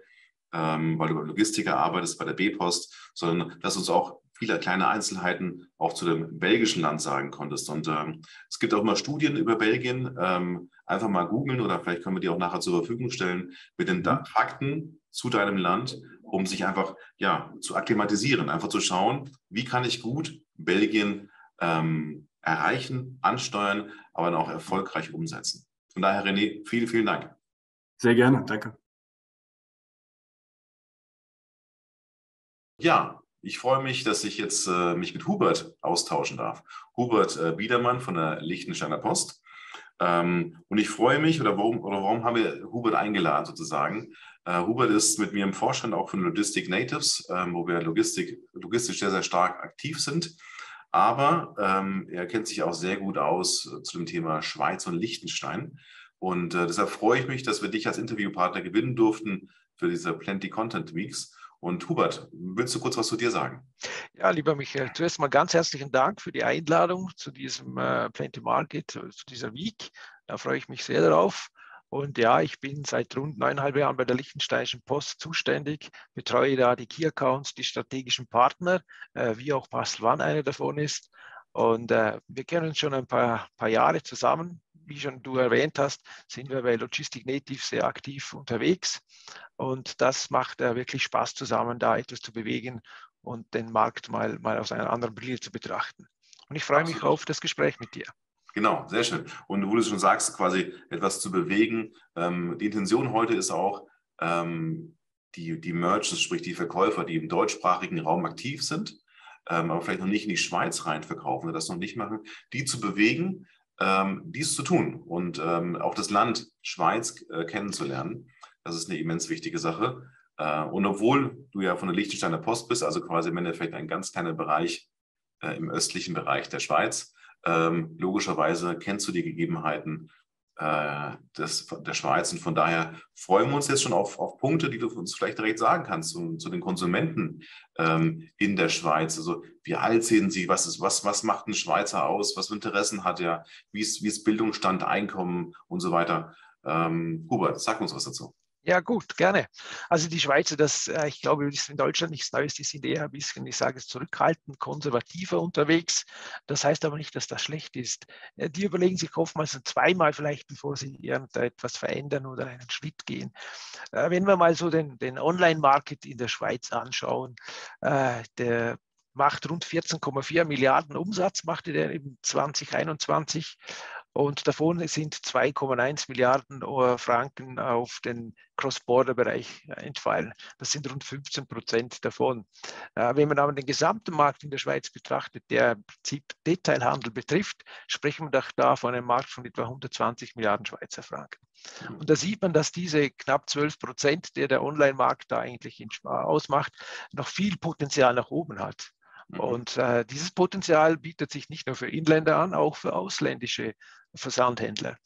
ähm, weil du bei Logistiker arbeitest, bei der B-Post, sondern dass uns auch viele kleine Einzelheiten auch zu dem belgischen Land sagen konntest. Und ähm, es gibt auch immer Studien über Belgien. Ähm, einfach mal googeln oder vielleicht können wir die auch nachher zur Verfügung stellen mit den mhm. Fakten zu deinem Land, um sich einfach ja, zu akklimatisieren, einfach zu schauen, wie kann ich gut Belgien ähm, erreichen, ansteuern, aber dann auch erfolgreich umsetzen. Von daher, René, vielen, vielen Dank. Sehr gerne, danke. Ja, ich freue mich, dass ich jetzt äh, mich mit Hubert austauschen darf. Hubert äh, Biedermann von der Liechtensteiner Post. Ähm, und ich freue mich, oder warum, oder warum haben wir Hubert eingeladen sozusagen? Äh, Hubert ist mit mir im Vorstand auch von Logistic Natives, ähm, wo wir Logistik, logistisch sehr, sehr stark aktiv sind. Aber ähm, er kennt sich auch sehr gut aus äh, zu dem Thema Schweiz und Liechtenstein. Und äh, deshalb freue ich mich, dass wir dich als Interviewpartner gewinnen durften für diese Plenty Content Weeks. Und Hubert, willst du kurz was zu dir sagen? Ja, lieber Michael, zuerst mal ganz herzlichen Dank für die Einladung zu diesem äh, Plenty Market, zu dieser Week. Da freue ich mich sehr darauf. Und ja, ich bin seit rund neuneinhalb Jahren bei der Liechtensteinischen Post zuständig, betreue da die Key Accounts, die strategischen Partner, äh, wie auch One einer davon ist. Und äh, wir kennen uns schon ein paar, paar Jahre zusammen wie schon du erwähnt hast, sind wir bei Logistic Native sehr aktiv unterwegs. Und das macht äh, wirklich Spaß zusammen, da etwas zu bewegen und den Markt mal, mal aus einer anderen Brille zu betrachten. Und ich freue Absolut. mich auf das Gespräch mit dir. Genau, sehr schön. Und wo du schon sagst, quasi etwas zu bewegen. Ähm, die Intention heute ist auch, ähm, die, die Merchants, sprich die Verkäufer, die im deutschsprachigen Raum aktiv sind, ähm, aber vielleicht noch nicht in die Schweiz rein verkaufen oder das noch nicht machen, die zu bewegen, ähm, dies zu tun und ähm, auch das Land Schweiz äh, kennenzulernen. Das ist eine immens wichtige Sache. Äh, und obwohl du ja von der Liechtensteiner Post bist, also quasi im Endeffekt ein ganz kleiner Bereich äh, im östlichen Bereich der Schweiz, ähm, logischerweise kennst du die Gegebenheiten des, der Schweiz. Und von daher freuen wir uns jetzt schon auf, auf Punkte, die du uns vielleicht direkt sagen kannst zu, zu den Konsumenten ähm, in der Schweiz. Also wie alt sind sie? Was, ist, was, was macht ein Schweizer aus? Was für Interessen hat er? Wie ist, wie ist Bildungsstand, Einkommen und so weiter? Ähm, Hubert, sag uns was dazu. Ja, gut, gerne. Also die Schweizer, das, äh, ich glaube, das ist in Deutschland nichts Neues, die sind eher ein bisschen, ich sage es zurückhaltend, konservativer unterwegs. Das heißt aber nicht, dass das schlecht ist. Äh, die überlegen sich oftmals zweimal vielleicht, bevor sie irgendetwas verändern oder einen Schritt gehen. Äh, wenn wir mal so den, den Online-Market in der Schweiz anschauen, der macht rund 14,4 Milliarden Umsatz, machte der eben 2021 und davon sind 2,1 Milliarden äh, Franken auf den Cross-Border-Bereich äh, entfallen. Das sind rund 15 Prozent davon. Äh, wenn man aber den gesamten Markt in der Schweiz betrachtet, der im Prinzip Detailhandel betrifft, sprechen wir doch da von einem Markt von etwa 120 Milliarden Schweizer Franken. Und da sieht man, dass diese knapp 12 Prozent, der der Online-Markt da eigentlich ausmacht, noch viel Potenzial nach oben hat. Mhm. Und äh, dieses Potenzial bietet sich nicht nur für Inländer an, auch für ausländische Versandhändler,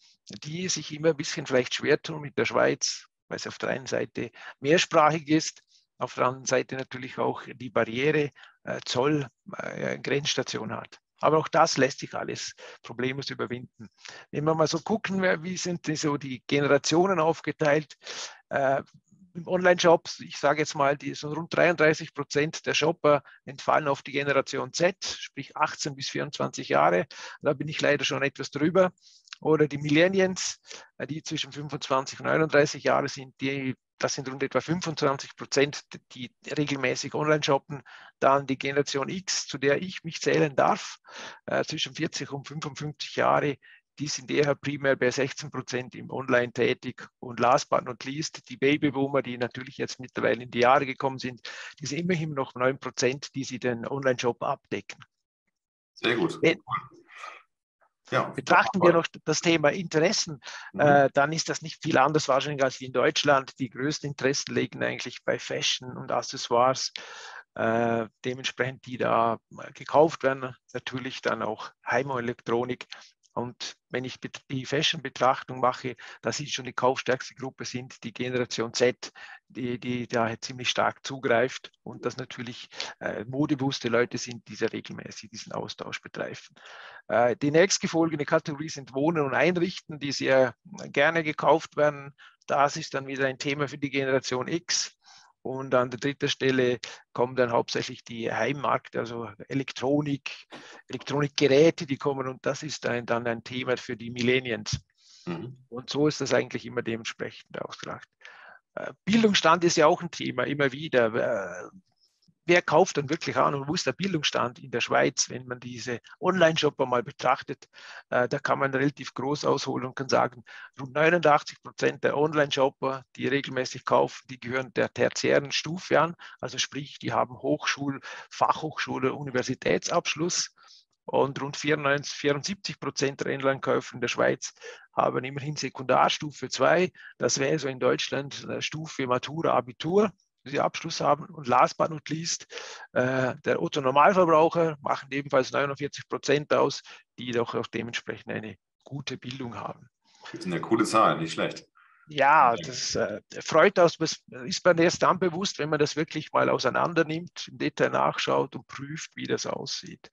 die sich immer ein bisschen vielleicht schwer tun mit der Schweiz, weil es auf der einen Seite mehrsprachig ist, auf der anderen Seite natürlich auch die Barriere äh, Zoll, äh, Grenzstation hat. Aber auch das lässt sich alles problemlos überwinden. Wenn wir mal so gucken, wie sind so die Generationen aufgeteilt, äh, im Online-Shop, ich sage jetzt mal, die so rund 33 Prozent der Shopper entfallen auf die Generation Z, sprich 18 bis 24 Jahre. Da bin ich leider schon etwas drüber. Oder die Millennials, äh, die zwischen 25 und 39 Jahre sind, die, das sind rund etwa 25 Prozent, die regelmäßig online shoppen. Dann die Generation X, zu der ich mich zählen darf, äh, zwischen 40 und 55 Jahre, die sind eher primär bei 16 Prozent im Online tätig. Und last but not least, die Babyboomer, die natürlich jetzt mittlerweile in die Jahre gekommen sind, die sind immerhin noch 9 Prozent, die sie den Online-Shop abdecken. Sehr gut. Wenn, ja, Betrachten wir noch das Thema Interessen, mhm. äh, dann ist das nicht viel anders wahrscheinlich als in Deutschland. Die größten Interessen liegen eigentlich bei Fashion und Accessoires, äh, dementsprechend die da gekauft werden. Natürlich dann auch Heimelektronik, und wenn ich die Fashion-Betrachtung mache, dass sie schon die kaufstärkste Gruppe sind, die Generation Z, die, die da ziemlich stark zugreift und das natürlich äh, modebewusste Leute sind, die sehr regelmäßig diesen Austausch betreiben. Äh, die nächstgefolgene Kategorie sind Wohnen und Einrichten, die sehr gerne gekauft werden. Das ist dann wieder ein Thema für die Generation X. Und an der dritten Stelle kommen dann hauptsächlich die Heimmärkte, also Elektronik, Elektronikgeräte, die kommen und das ist ein, dann ein Thema für die Millennials. Mhm. Und so ist das eigentlich immer dementsprechend ausgedacht. Äh, Bildungsstand ist ja auch ein Thema, immer wieder. Äh, wer kauft dann wirklich an und wo ist der Bildungsstand in der Schweiz, wenn man diese Online-Shopper mal betrachtet? Äh, da kann man relativ groß ausholen und kann sagen, rund 89 Prozent der Online-Shopper, die regelmäßig kaufen, die gehören der tertiären Stufe an, also sprich, die haben Hochschul-, Fachhochschule, Universitätsabschluss. Und rund 94, 74 Prozent der Online-Käufer in der Schweiz haben immerhin Sekundarstufe 2. Das wäre so in Deutschland Stufe Matura, Abitur sie Abschluss haben. Und last but not least, äh, der Otto-Normalverbraucher machen ebenfalls 49 Prozent aus, die doch auch dementsprechend eine gute Bildung haben. Das ist eine coole Zahl, nicht schlecht. Ja, das äh, freut aus, ist man erst dann bewusst, wenn man das wirklich mal auseinander nimmt, im Detail nachschaut und prüft, wie das aussieht.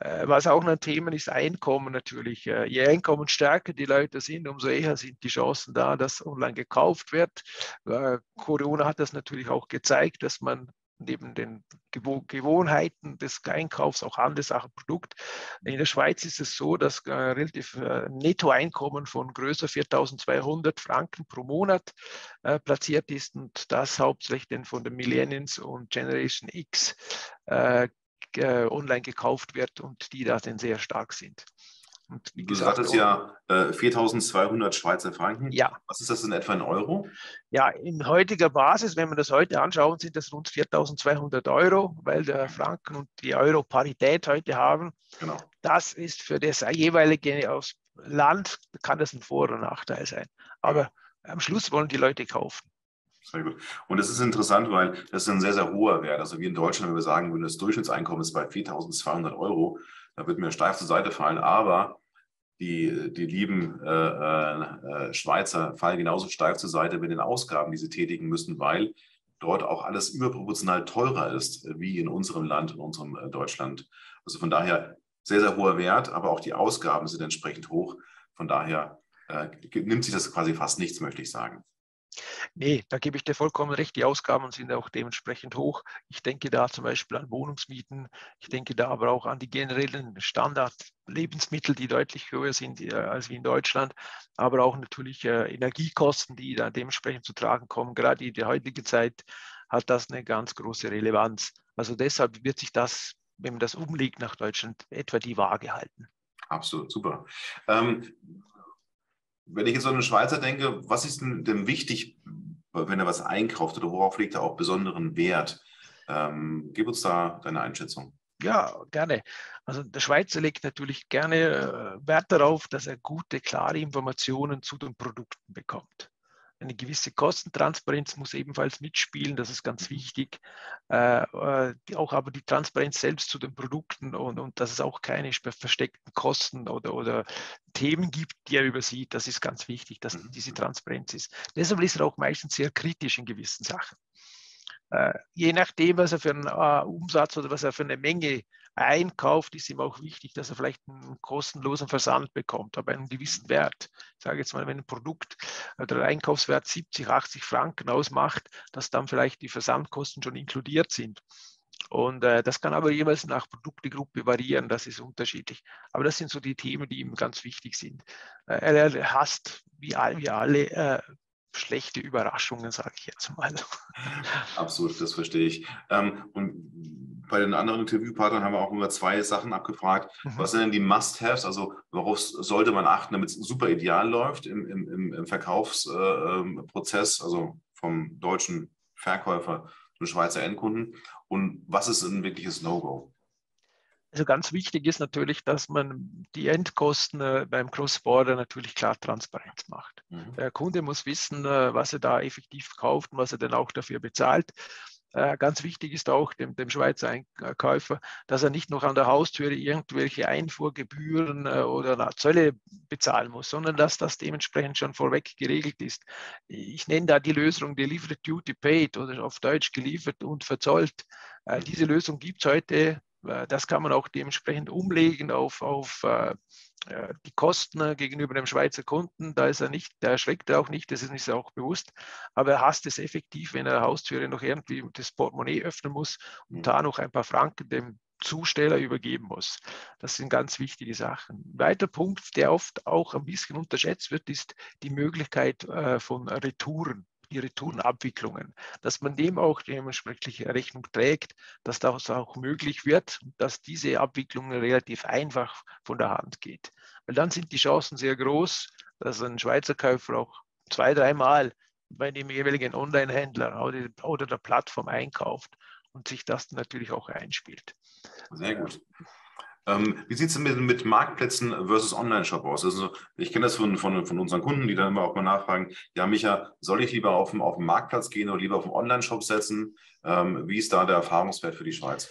Äh, was auch ein Thema ist, Einkommen natürlich. Äh, je einkommensstärker die Leute sind, umso eher sind die Chancen da, dass online gekauft wird. Äh, Corona hat das natürlich auch gezeigt, dass man neben den Gewohnheiten des Einkaufs auch andere Sachen Produkt. In der Schweiz ist es so, dass relativ äh, Nettoeinkommen von größer 4.200 Franken pro Monat platziert ist und das hauptsächlich von den Millennials und Generation X äh, online gekauft wird und die da dann sehr stark sind. Und wie du gesagt, sagtest ja äh, 4.200 Schweizer Franken. Ja. Was ist das in etwa in Euro? Ja, in heutiger Basis, wenn wir das heute anschauen, sind das rund 4.200 Euro, weil der Franken und die Euro Parität heute haben. Genau. Das ist für das jeweilige Land, kann das ein Vor- und Nachteil sein. Aber am Schluss wollen die Leute kaufen. Sehr gut. Und das ist interessant, weil das ist ein sehr, sehr hoher Wert. Also wie in Deutschland, wenn wir sagen, wenn das Durchschnittseinkommen ist bei 4.200 Euro, da wird mir steif zur Seite fallen. Aber die, die lieben äh, äh, Schweizer fallen genauso steif zur Seite mit den Ausgaben, die sie tätigen müssen, weil dort auch alles überproportional teurer ist, wie in unserem Land, in unserem äh, Deutschland. Also von daher sehr, sehr hoher Wert, aber auch die Ausgaben sind entsprechend hoch. Von daher äh, nimmt sich das quasi fast nichts, möchte ich sagen. Nee, da gebe ich dir vollkommen recht. Die Ausgaben sind auch dementsprechend hoch. Ich denke da zum Beispiel an Wohnungsmieten. Ich denke da aber auch an die generellen Standard-Lebensmittel, die deutlich höher sind äh, als wie in Deutschland. Aber auch natürlich äh, Energiekosten, die da dementsprechend zu tragen kommen. Gerade in der heutigen Zeit hat das eine ganz große Relevanz. Also deshalb wird sich das, wenn man das umlegt nach Deutschland, etwa die Waage halten. Absolut, super. Ähm, wenn ich jetzt an den Schweizer denke, was ist denn, denn wichtig, wenn er was einkauft oder worauf legt er auch besonderen Wert? Ähm, gib uns da deine Einschätzung. Ja, gerne. Also der Schweizer legt natürlich gerne äh, Wert darauf, dass er gute, klare Informationen zu den Produkten bekommt. Eine gewisse Kostentransparenz muss ebenfalls mitspielen, das ist ganz wichtig. Äh, äh auch aber die Transparenz selbst zu den Produkten und, und dass es auch keine versteckten Kosten oder, oder Themen gibt, die er übersieht, das ist ganz wichtig, dass mhm. diese Transparenz ist. Deshalb ist er auch meistens sehr kritisch in gewissen Sachen. Äh, je nachdem, was er für einen äh, Umsatz oder was er für eine Menge einkauft, ist ihm auch wichtig, dass er vielleicht einen kostenlosen Versand bekommt, aber einen gewissen Wert. Ich sage jetzt mal, wenn ein Produkt äh, der Einkaufswert 70, 80 Franken ausmacht, dass dann vielleicht die Versandkosten schon inkludiert sind. Und äh, das kann aber jeweils nach Produktegruppe variieren, das ist unterschiedlich. Aber das sind so die Themen, die ihm ganz wichtig sind. Äh, er hasst, wie, all, wie alle, äh, schlechte Überraschungen, sage ich jetzt mal. Absolut, das verstehe ich. Ähm, und bei den anderen Interviewpartnern haben wir auch immer zwei Sachen abgefragt. Mhm. Was sind denn die Must-Haves? Also worauf sollte man achten, damit es super ideal läuft im, im, im Verkaufsprozess, äh, also vom deutschen Verkäufer zum Schweizer Endkunden? Und was ist ein wirkliches No-Go? Also ganz wichtig ist natürlich, dass man die Endkosten äh, beim Cross-Border natürlich klar transparent macht. Mhm. Der Kunde muss wissen, äh, was er da effektiv kauft und was er dann auch dafür bezahlt. Äh, ganz wichtig ist auch dem, dem Schweizer Einkäufer, dass er nicht noch an der Haustüre irgendwelche Einfuhrgebühren oder Zölle bezahlen muss, sondern dass das dementsprechend schon vorweg geregelt ist. Ich nenne da die Lösung Delivered Duty Paid oder auf Deutsch geliefert und verzollt. Diese Lösung gibt es heute das kann man auch dementsprechend umlegen auf, auf äh, äh, die Kosten gegenüber dem Schweizer Kunden. Da ist er nicht, da erschreckt er auch nicht, das ist nicht auch bewusst. Aber er hasst es effektiv, wenn er Haustüre noch irgendwie das Portemonnaie öffnen muss und mhm. da noch ein paar Franken dem Zusteller übergeben muss. Das sind ganz wichtige Sachen. Ein weiterer Punkt, der oft auch ein bisschen unterschätzt wird, ist die Möglichkeit von Retouren die Retourenabwicklungen, dass man dem auch dementsprechend Rechnung trägt, dass das auch möglich wird, dass diese Abwicklung relativ einfach von der Hand geht. Weil dann sind die Chancen sehr groß, dass ein Schweizer Käufer auch zwei, dreimal bei dem jeweiligen Online-Händler oder der Plattform einkauft und sich das natürlich auch einspielt. Sehr gut. Ähm, wie sieht es mit, mit, Marktplätzen versus Online-Shop aus? Also ich kenne das von, von, von, unseren Kunden, die dann immer auch mal nachfragen, ja Micha, soll ich lieber auf, auf den Marktplatz gehen oder lieber auf den Online-Shop setzen? Ähm, wie ist da der Erfahrungswert für die Schweiz?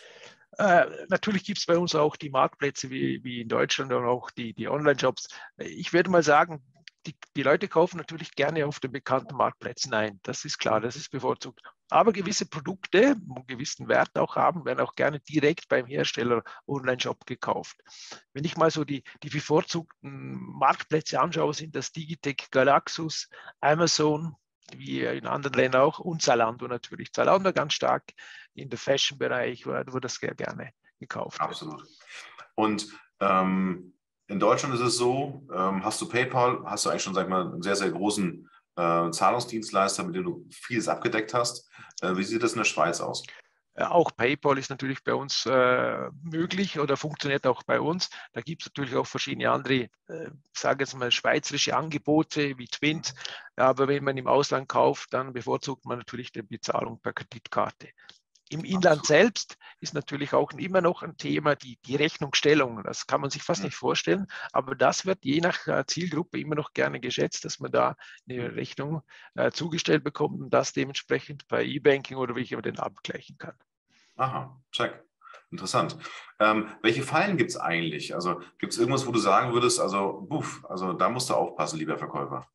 Äh, natürlich gibt es bei uns auch die Marktplätze wie, wie in Deutschland und auch die, die Online-Shops. Ich würde mal sagen, die, die, Leute kaufen natürlich gerne auf den bekannten Marktplätzen ein. Das ist klar, das ist bevorzugt. Aber gewisse Produkte, einen gewissen Wert auch haben, werden auch gerne direkt beim Hersteller Online-Shop gekauft. Wenn ich mal so die, die bevorzugten Marktplätze anschaue, sind das Digitec, Galaxus, Amazon, wie in anderen Ländern auch, und Zalando natürlich. Zalando ganz stark in der Fashion-Bereich, wo, das sehr gerne gekauft wird. Absolut. Und ähm, in Deutschland ist es so, ähm, hast du PayPal, hast du eigentlich schon, sag ich mal, einen sehr, sehr großen äh, Zahlungsdienstleister, mit dem du vieles abgedeckt hast. Äh, wie sieht das in der Schweiz aus? Äh, auch PayPal ist natürlich bei uns äh, möglich oder funktioniert auch bei uns. Da gibt es natürlich auch verschiedene andere, äh, sage jetzt mal, schweizerische Angebote wie Twint. Aber wenn man im Ausland kauft, dann bevorzugt man natürlich die Bezahlung per Kreditkarte. Im Inland selbst ist natürlich auch immer noch ein Thema die, die Rechnungsstellung. Das kann man sich fast nicht vorstellen, aber das wird je nach äh, Zielgruppe immer noch gerne geschätzt, dass man da eine Rechnung äh, zugestellt bekommt und das dementsprechend bei E-Banking oder wie ich immer den abgleichen kann. Aha, check. Interessant. Ähm, welche Fallen gibt es eigentlich? Also gibt es irgendwas, wo du sagen würdest, also, buff, also da musst du aufpassen, lieber Verkäufer?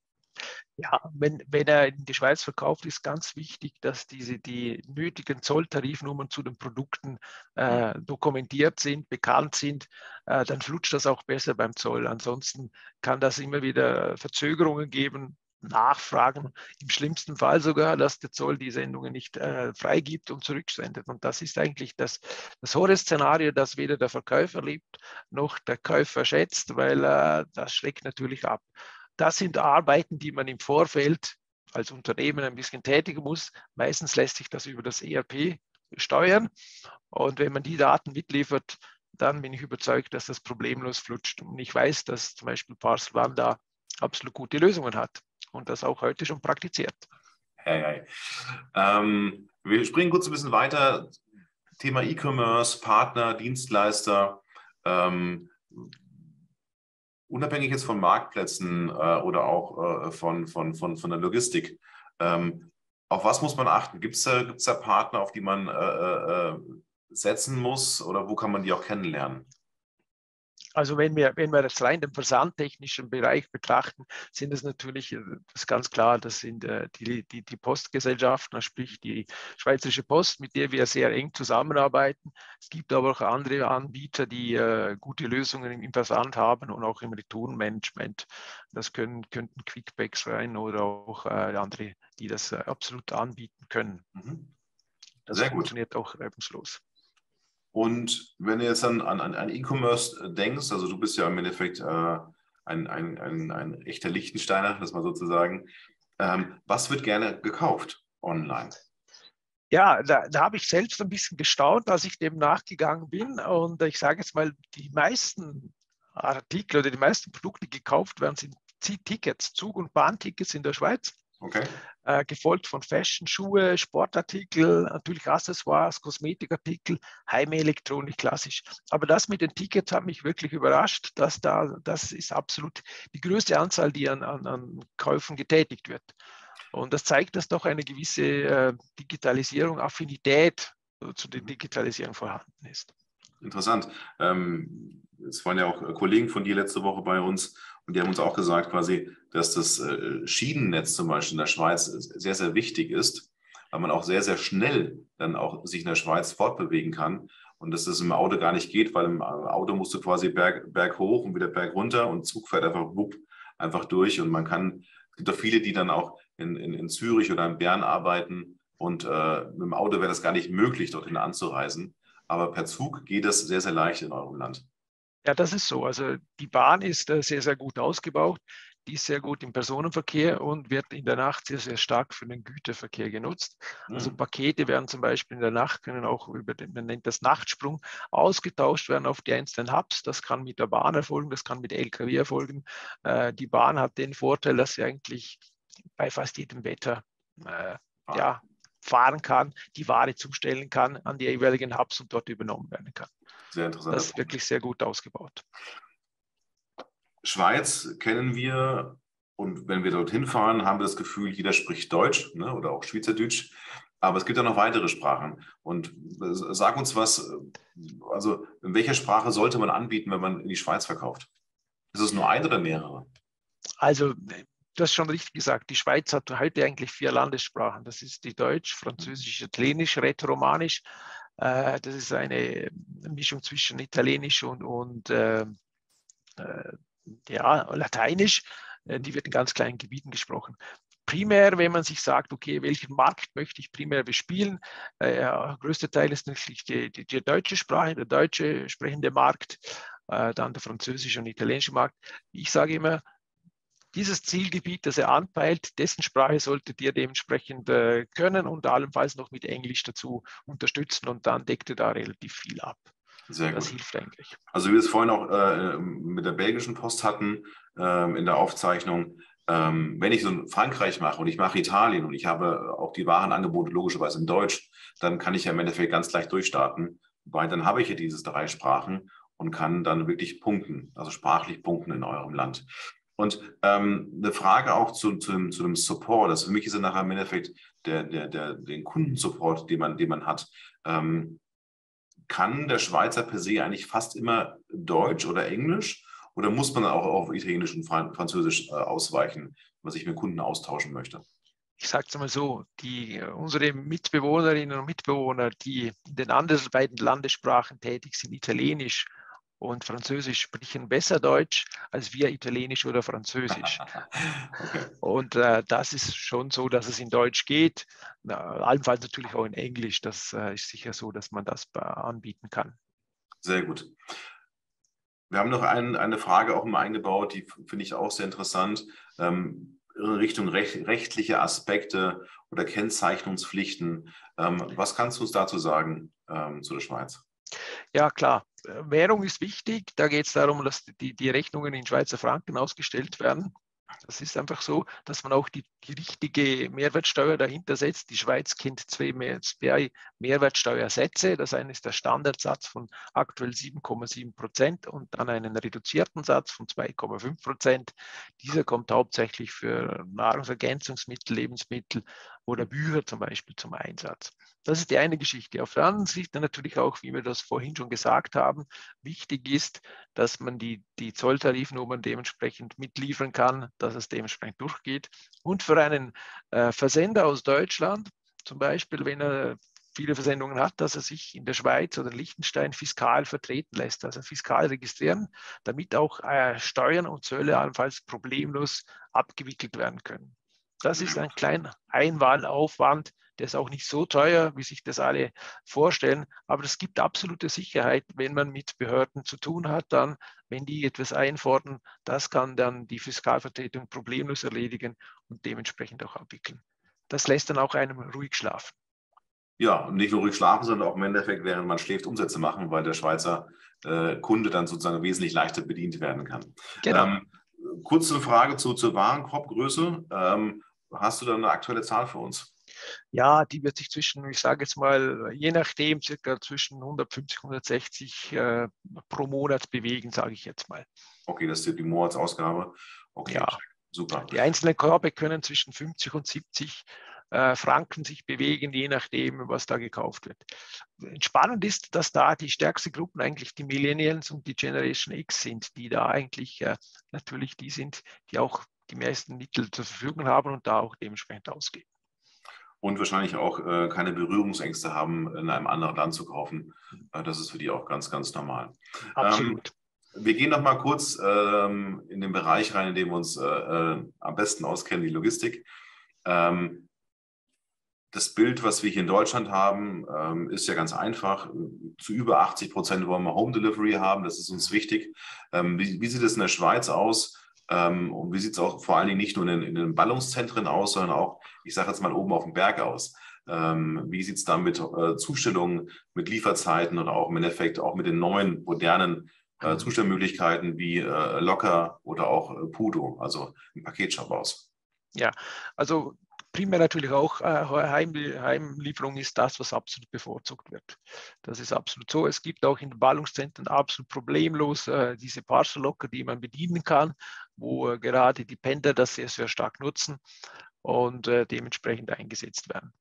Ja, wenn, wenn er in die Schweiz verkauft, ist ganz wichtig, dass diese die nötigen Zolltarifnummern zu den Produkten äh, dokumentiert sind, bekannt sind, äh, dann flutscht das auch besser beim Zoll. Ansonsten kann das immer wieder Verzögerungen geben, Nachfragen, im schlimmsten Fall sogar, dass der Zoll die Sendungen nicht äh, freigibt und zurücksendet. Und das ist eigentlich das, das Horror-Szenario, das weder der Verkäufer liebt noch der Käufer schätzt, weil äh, das schreckt natürlich ab. Das sind Arbeiten, die man im Vorfeld als Unternehmen ein bisschen tätigen muss. Meistens lässt sich das über das ERP steuern. Und wenn man die Daten mitliefert, dann bin ich überzeugt, dass das problemlos flutscht. Und ich weiß, dass zum Beispiel Parcel One da absolut gute Lösungen hat und das auch heute schon praktiziert. Hey, hey. Ähm, wir springen kurz ein bisschen weiter. Thema E-Commerce, Partner, Dienstleister. Ähm, unabhängig jetzt von Marktplätzen äh, oder auch äh, von, von, von, von der Logistik, ähm, auf was muss man achten? Gibt es da, gibt's da Partner, auf die man äh, äh, äh, setzen muss oder wo kann man die auch kennenlernen? Also wenn wir, wenn wir das rein den versandtechnischen Bereich betrachten, sind es natürlich, äh, das ist ganz klar, das sind äh, die, die, die Postgesellschaften, sprich die Schweizerische Post, mit der wir sehr eng zusammenarbeiten. Es gibt aber auch andere Anbieter, die äh, gute Lösungen im Versand haben und auch im Retourenmanagement. Das können, könnten Quickbacks sein oder auch andere, die das absolut anbieten können. Mhm. Das sehr funktioniert gut. auch reibungslos. Und wenn du jetzt an, an, an E-Commerce denkst, also du bist ja im Endeffekt äh, ein, ein, ein, ein echter Lichtensteiner, das mal sozusagen, ähm, was wird gerne gekauft online? Ja, da, da habe ich selbst ein bisschen gestaunt, als ich dem nachgegangen bin. Und ich sage jetzt mal, die meisten Artikel oder die meisten Produkte, die gekauft werden, sind Tickets, Zug- und Bahntickets in der Schweiz. Okay. Äh, gefolgt von Fashion, Schuhe, Sportartikel, natürlich Accessoires, Kosmetikartikel, Heimelektronik, klassisch. Aber das mit den Tickets hat mich wirklich überrascht, dass da, das ist absolut die größte Anzahl, die an, an, an Käufen getätigt wird. Und das zeigt, dass doch eine gewisse äh, Digitalisierung, Affinität zu der Digitalisierung vorhanden ist. Interessant. Ähm, es waren ja auch Kollegen von dir letzte Woche bei uns und die haben uns auch gesagt, quasi, dass das äh, Schienennetz zum Beispiel in der Schweiz sehr, sehr wichtig ist, weil man auch sehr, sehr schnell dann auch sich in der Schweiz fortbewegen kann. Und dass das im Auto gar nicht geht, weil im Auto musst du quasi Berg, Berg hoch und wieder Berg runter und Zug fährt einfach wupp, einfach durch. Und man kann, es gibt auch viele, die dann auch in, in, in Zürich oder in Bern arbeiten und äh, mit dem Auto wäre das gar nicht möglich, dorthin anzureisen. Aber per Zug geht das sehr, sehr leicht in eurem Land. Ja, das ist so. Also die Bahn ist äh, sehr, sehr gut ausgebaut. Die ist sehr gut im Personenverkehr und wird in der Nacht sehr, sehr stark für den Güterverkehr genutzt. Also mhm. Pakete werden zum Beispiel in der Nacht, können auch über den, man nennt das Nachtsprung, ausgetauscht werden auf die einzelnen Hubs. Das kann mit der Bahn erfolgen, das kann mit LKW erfolgen. Äh, die Bahn hat den Vorteil, dass sie eigentlich bei fast jedem Wetter äh, ah. ja, fahren kann, die Ware zustellen kann an die jeweiligen Hubs und dort übernommen werden kann. Sehr interessant. Das ist wirklich sehr gut ausgebaut. Schweiz kennen wir und wenn wir dorthin fahren, haben wir das Gefühl, jeder spricht Deutsch ne, oder auch Schweizerdeutsch. Aber es gibt ja noch weitere Sprachen. Und äh, sag uns was, also in welcher Sprache sollte man anbieten, wenn man in die Schweiz verkauft? Ist es nur eine oder mehrere? Also du hast schon richtig gesagt, die Schweiz hat heute eigentlich vier Landessprachen. Das ist die Deutsch, Französisch, Italienisch, Rätoromanisch. Äh, das ist eine Mischung zwischen Italienisch und, und äh, äh, ja, Lateinisch. Äh, die wird in ganz kleinen Gebieten gesprochen. Primär, wenn man sich sagt, okay, welchen Markt möchte ich primär bespielen, äh, der größte Teil ist natürlich die, die, die deutsche Sprache, der deutsche sprechende Markt, äh, dann der französische und italienische Markt. Ich sage immer, dieses Zielgebiet, das er anpeilt, dessen Sprache solltet ihr dementsprechend äh, können und allenfalls noch mit Englisch dazu unterstützen und dann deckt ihr da relativ viel ab. Sehr das gut. hilft eigentlich. Also wie wir es vorhin auch äh, mit der belgischen Post hatten äh, in der Aufzeichnung, ähm, wenn ich so in Frankreich mache und ich mache Italien und ich habe auch die Warenangebote logischerweise in Deutsch, dann kann ich ja im Endeffekt ganz leicht durchstarten, weil dann habe ich ja diese drei Sprachen und kann dann wirklich punkten, also sprachlich punkten in eurem Land. Und ähm, eine Frage auch zu, zu, zu dem Support. Also für mich ist ja nachher im Endeffekt der, der, der, den Kundensupport, den man, den man hat. Ähm, kann der Schweizer per se eigentlich fast immer Deutsch oder Englisch? Oder muss man auch auf Italienisch und Französisch äh, ausweichen, wenn man sich mit Kunden austauschen möchte? ich sage es mal so, die, unsere Mitbewohnerinnen und Mitbewohner, die in den anderen beiden Landessprachen tätig sind, Italienisch und Französisch sprechen besser Deutsch als wir Italienisch oder Französisch. Und äh, das ist schon so, dass es in Deutsch geht, na, allenfalls natürlich auch in Englisch. Das äh, ist sicher so, dass man das anbieten kann. Sehr gut. Wir haben noch ein, eine Frage auch mal eingebaut, die finde ich auch sehr interessant. Ähm, in Richtung recht, rechtliche Aspekte oder Kennzeichnungspflichten. Ähm, was kannst du uns dazu sagen ähm, zu der Schweiz? Ja, klar. Währung ist wichtig. Da geht es darum, dass die, die Rechnungen in Schweizer Franken ausgestellt werden. Das ist einfach so, dass man auch die, die richtige Mehrwertsteuer dahinter setzt. Die Schweiz kennt zwei, zwei Mehrwertsteuersätze. Das eine ist der Standardsatz von aktuell 7,7 Prozent und dann einen reduzierten Satz von 2,5 Prozent. Dieser kommt hauptsächlich für Nahrungsergänzungsmittel, Lebensmittel oder Bücher zum Beispiel zum Einsatz. Das ist die eine Geschichte. Auf der anderen Seite natürlich auch, wie wir das vorhin schon gesagt haben, wichtig ist, dass man die, die Zolltarifnummern dementsprechend mitliefern kann, dass es dementsprechend durchgeht. Und für einen äh, Versender aus Deutschland, zum Beispiel, wenn er viele Versendungen hat, dass er sich in der Schweiz oder Liechtenstein fiskal vertreten lässt, also fiskal registrieren, damit auch äh, Steuern und Zölle allenfalls problemlos abgewickelt werden können. Das ist ein kleiner Einwahlaufwand, der ist auch nicht so teuer, wie sich das alle vorstellen, aber es gibt absolute Sicherheit, wenn man mit Behörden zu tun hat, dann, wenn die etwas einfordern, das kann dann die Fiskalvertretung problemlos erledigen und dementsprechend auch abwickeln. Das lässt dann auch einem ruhig schlafen. Ja, und nicht nur ruhig schlafen, sondern auch im Endeffekt, während man schläft, Umsätze machen, weil der Schweizer äh, Kunde dann sozusagen wesentlich leichter bedient werden kann. Genau. Ähm, kurze Frage zu, zur Warenkorbgröße. Ähm, hast du da eine aktuelle Zahl für uns? Ja, die wird sich zwischen, ich sage jetzt mal, je nachdem, circa zwischen 150, 160 äh, pro Monat bewegen, sage ich jetzt mal. Okay, das ist die Monatsausgabe. Okay, ja. super. Die einzelnen Körbe können zwischen 50 und 70 äh, Franken sich bewegen, je nachdem, was da gekauft wird. Spannend ist, dass da die stärksten Gruppen eigentlich die Millennials und die Generation X sind, die da eigentlich äh, natürlich die sind, die auch die meisten Mittel zur Verfügung haben und da auch dementsprechend ausgeben und wahrscheinlich auch äh, keine Berührungsängste haben, in einem anderen Land zu kaufen. Äh, das ist für die auch ganz, ganz normal. Absolut. Ähm, wir gehen noch mal kurz ähm, in den Bereich rein, in dem wir uns äh, äh am besten auskennen, die Logistik. Ähm, das Bild, was wir hier in Deutschland haben, ähm, ist ja ganz einfach. Zu über 80 Prozent wollen wir Home Delivery haben. Das ist uns wichtig. Ähm, wie sieht es in der Schweiz aus? Ähm, und wie sieht es auch vor allen Dingen nicht nur in, in, den Ballungszentren aus, sondern auch, ich sage jetzt mal, oben auf dem Berg aus? Ähm, wie sieht es da mit äh, Zustellungen, mit Lieferzeiten oder auch im Endeffekt auch mit den neuen, modernen äh, mhm. Zustellmöglichkeiten wie äh, Locker oder auch äh, Pudo, also ein Paketshop aus? Ja, also primär natürlich auch äh, Heim, Heimlieferung ist das, was absolut bevorzugt wird. Das ist absolut so. Es gibt auch in den Ballungszentren absolut problemlos äh, diese Parcel Locker, die man bedienen kann, wo äh, gerade die Pendler das sehr, sehr stark nutzen und äh, dementsprechend eingesetzt werden.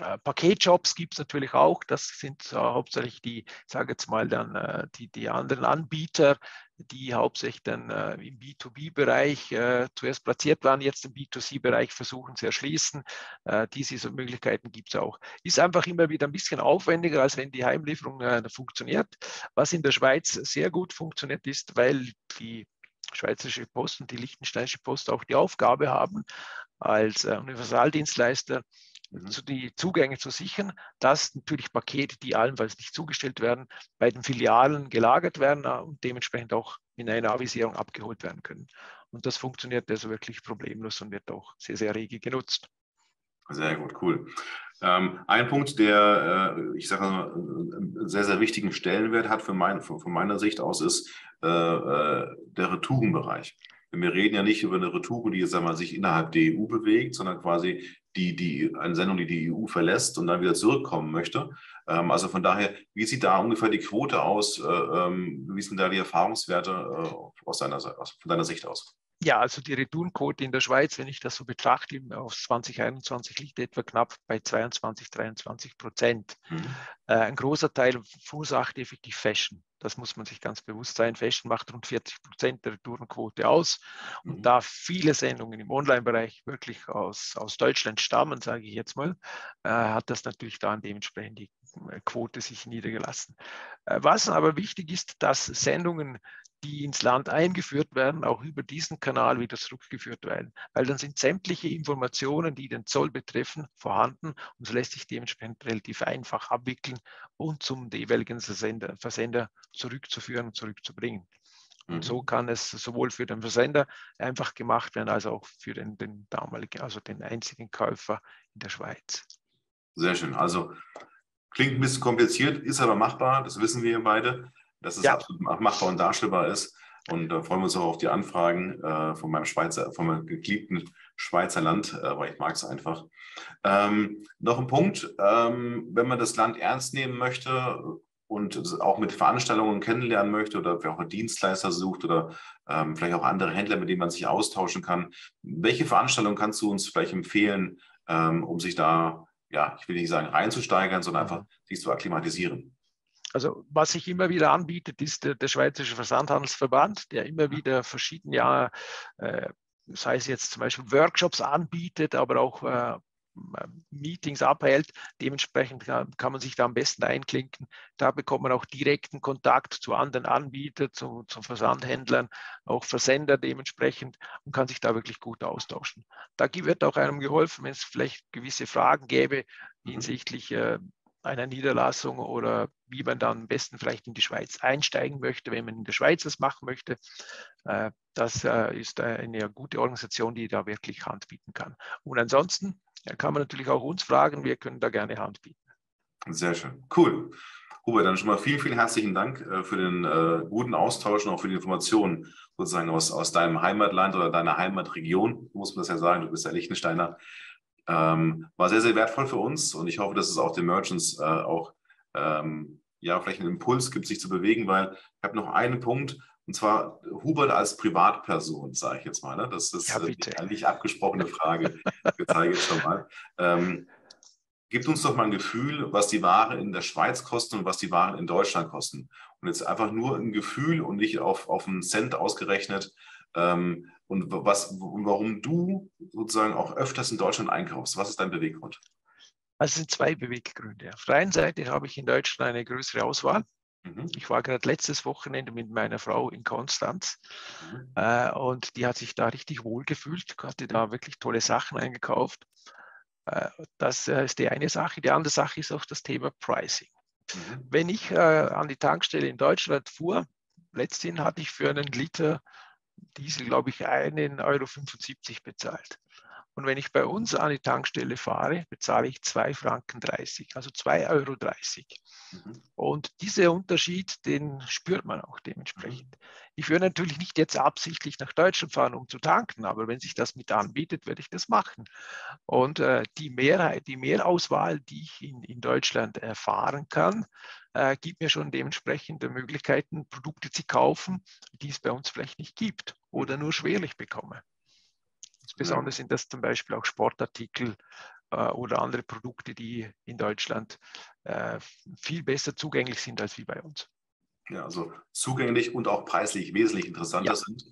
Äh, Paketjobs gibt es natürlich auch. Das sind äh, hauptsächlich die, sage jetzt mal dann, die, die anderen Anbieter, die hauptsächlich dann äh, im B2B-Bereich äh, zuerst platziert waren, jetzt im B2C-Bereich versuchen zu erschließen. Äh, diese Möglichkeiten gibt es auch. Ist einfach immer wieder ein bisschen aufwendiger, als wenn die Heimlieferung funktioniert. Was in der Schweiz sehr gut funktioniert ist, weil die Schweizerische Post und die Liechtensteinische Post auch die Aufgabe haben, als Universaldienstleister mhm. die Zugänge zu sichern, dass natürlich Pakete, die allenfalls nicht zugestellt werden, bei den Filialen gelagert werden äh, und dementsprechend auch in einer Avisierung abgeholt werden können. Und das funktioniert also wirklich problemlos und wird auch sehr, sehr rege genutzt. Sehr gut, cool. Ähm, ein Punkt, der, äh, ich sage mal, einen sehr, sehr wichtigen Stellenwert hat für mein, von, von meiner Sicht aus, ist äh, äh der Retourenbereich. Wir reden ja nicht über eine Retoure, die jetzt mal, sich innerhalb der EU bewegt, sondern quasi die, die, eine Sendung, die die EU verlässt und dann wieder zurückkommen möchte. Ähm, also von daher, wie sieht da ungefähr die Quote aus? Äh, ähm, wie sind da die Erfahrungswerte äh, aus deiner, aus, von deiner Sicht aus? Ja, also die Retourenquote in der Schweiz, wenn ich das so betrachte, auf 2021 liegt etwa knapp bei 22, 23 Prozent. Mhm. Äh, ein großer Teil verursacht effektiv Fashion. Das muss man sich ganz bewusst sein. Fashion macht rund 40 Prozent der Retourenquote aus. Und mhm. da viele Sendungen im Online-Bereich wirklich aus, aus Deutschland stammen, sage ich jetzt mal, äh, hat das natürlich dann dementsprechend die äh, Quote sich niedergelassen. Äh, was aber wichtig ist, dass Sendungen die ins Land eingeführt werden, auch über diesen Kanal wieder zurückgeführt werden. Weil dann sind sämtliche Informationen, die den Zoll betreffen, vorhanden und es lässt sich dementsprechend relativ einfach abwickeln und zum jeweiligen Versender, Versender zurückzuführen und zurückzubringen. Und mhm. so kann es sowohl für den Versender einfach gemacht werden, als auch für den, den damaligen, also den einzigen Käufer in der Schweiz. Sehr schön. Also klingt ein bisschen kompliziert, ist aber machbar, das wissen wir beide. Dass es ja. absolut machbar und darstellbar ist. Und da freuen wir uns auch auf die Anfragen äh, von meinem Schweizer, von meinem geliebten Schweizer Land, äh, weil ich mag es einfach. Ähm, noch ein Punkt, ähm, wenn man das Land ernst nehmen möchte und auch mit Veranstaltungen kennenlernen möchte oder wer auch einen Dienstleister sucht oder ähm, vielleicht auch andere Händler, mit denen man sich austauschen kann, welche Veranstaltung kannst du uns vielleicht empfehlen, ähm, um sich da, ja, ich will nicht sagen reinzusteigern, sondern einfach mhm. sich zu akklimatisieren? Also was sich immer wieder anbietet, ist der, der Schweizerische Versandhandelsverband, der immer wieder verschiedene, ja, äh, sei es jetzt zum Beispiel Workshops anbietet, aber auch äh, Meetings abhält. Dementsprechend kann, kann, man sich da am besten einklinken. Da bekommt man auch direkten Kontakt zu anderen Anbietern, zu, zu Versandhändlern, auch Versender dementsprechend und kann sich da wirklich gut austauschen. Da wird auch einem geholfen, wenn es vielleicht gewisse Fragen gäbe mhm. hinsichtlich äh, einer Niederlassung oder wie man dann am besten vielleicht in die Schweiz einsteigen möchte, wenn man in der Schweiz das machen möchte. Äh, das äh, ist eine gute Organisation, die da wirklich Hand bieten kann. Und ansonsten kann man natürlich auch uns fragen, wir können da gerne Hand bieten. Sehr schön, cool. Hubert, dann schon mal vielen, vielen herzlichen Dank äh, für den guten Austausch und auch für die Informationen sozusagen aus, aus deinem Heimatland oder deiner Heimatregion, muss man das ja sagen, du bist ja Liechtensteiner. Ähm, war sehr, sehr wertvoll für uns und ich hoffe, dass es auch den Merchants äh, auch ähm, ja, vielleicht einen Impuls gibt, sich zu bewegen, weil ich habe noch einen Punkt, und zwar Hubert als Privatperson, sage ich jetzt mal. Ne? Das ist ja, äh, eine nicht abgesprochene Frage. ich zeige jetzt schon mal. Ähm, gibt uns doch mal ein Gefühl, was die Waren in der Schweiz kosten und was die Waren in Deutschland kosten. Und jetzt einfach nur ein Gefühl und nicht auf, auf einen Cent ausgerechnet. Ähm, und was, warum du sozusagen auch öfters in Deutschland einkaufst. Was ist dein Beweggrund? Also es sind zwei Beweggründe. Auf der einen Seite habe ich in Deutschland eine größere Auswahl. Mhm. Ich war gerade letztes Wochenende mit meiner Frau in Konstanz mhm. äh, und die hat sich da richtig wohl gefühlt, hatte da wirklich tolle Sachen eingekauft. Äh, das äh, ist die eine Sache. Die andere Sache ist auch das Thema Pricing. Mhm. Wenn ich äh, an die Tankstelle in Deutschland fuhr, letztens hatte ich für einen Liter Diesel, glaube ich, 1,75 Euro bezahlt. Und wenn ich bei uns an die Tankstelle fahre, bezahle ich 2,30 Franken, also 2,30 Euro. Mhm. Und dieser Unterschied, den spürt man auch dementsprechend. Mhm. Ich würde natürlich nicht jetzt absichtlich nach Deutschland fahren, um zu tanken, aber wenn sich das mit anbietet, werde ich das machen. Und äh, die Mehrheit, die Mehrauswahl, die ich in, in Deutschland erfahren kann, äh, gibt mir schon dementsprechende Möglichkeiten, Produkte zu kaufen, die es bei uns vielleicht nicht gibt oder nur schwerlich bekomme. Insbesondere sind das zum Beispiel auch Sportartikel äh, oder andere Produkte, die in Deutschland äh, viel besser zugänglich sind als wie bei uns. Ja, also zugänglich und auch preislich wesentlich interessanter ja. sind.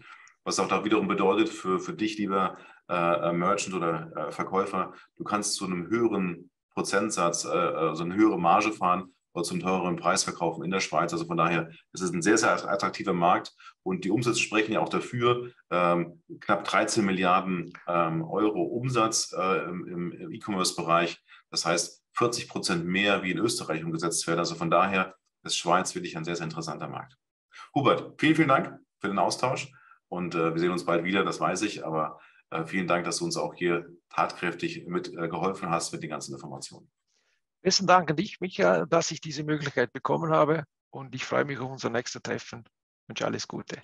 Was auch da wiederum bedeutet für, für dich, lieber äh, Merchant oder äh, Verkäufer, du kannst zu einem höheren Prozentsatz, also eine höhere Marge fahren, oder zum teureren Preis verkaufen in der Schweiz. Also von daher ist es ein sehr, sehr attraktiver Markt und die Umsätze sprechen ja auch dafür. Ähm, knapp 13 Milliarden ähm, Euro Umsatz äh, im, im E-Commerce-Bereich. Das heißt 40 Prozent mehr wie in Österreich umgesetzt werden. Also von daher ist Schweiz wirklich ein sehr, sehr interessanter Markt. Hubert, vielen, vielen Dank für den Austausch und äh, wir sehen uns bald wieder, das weiß ich, aber äh, vielen Dank, dass du uns auch hier tatkräftig mit äh, geholfen hast mit den ganzen Informationen. Besten Dank an dich, Micha, dass ich diese Möglichkeit bekommen habe und ich freue mich auf unser nächstes Treffen. Ich wünsche alles Gute.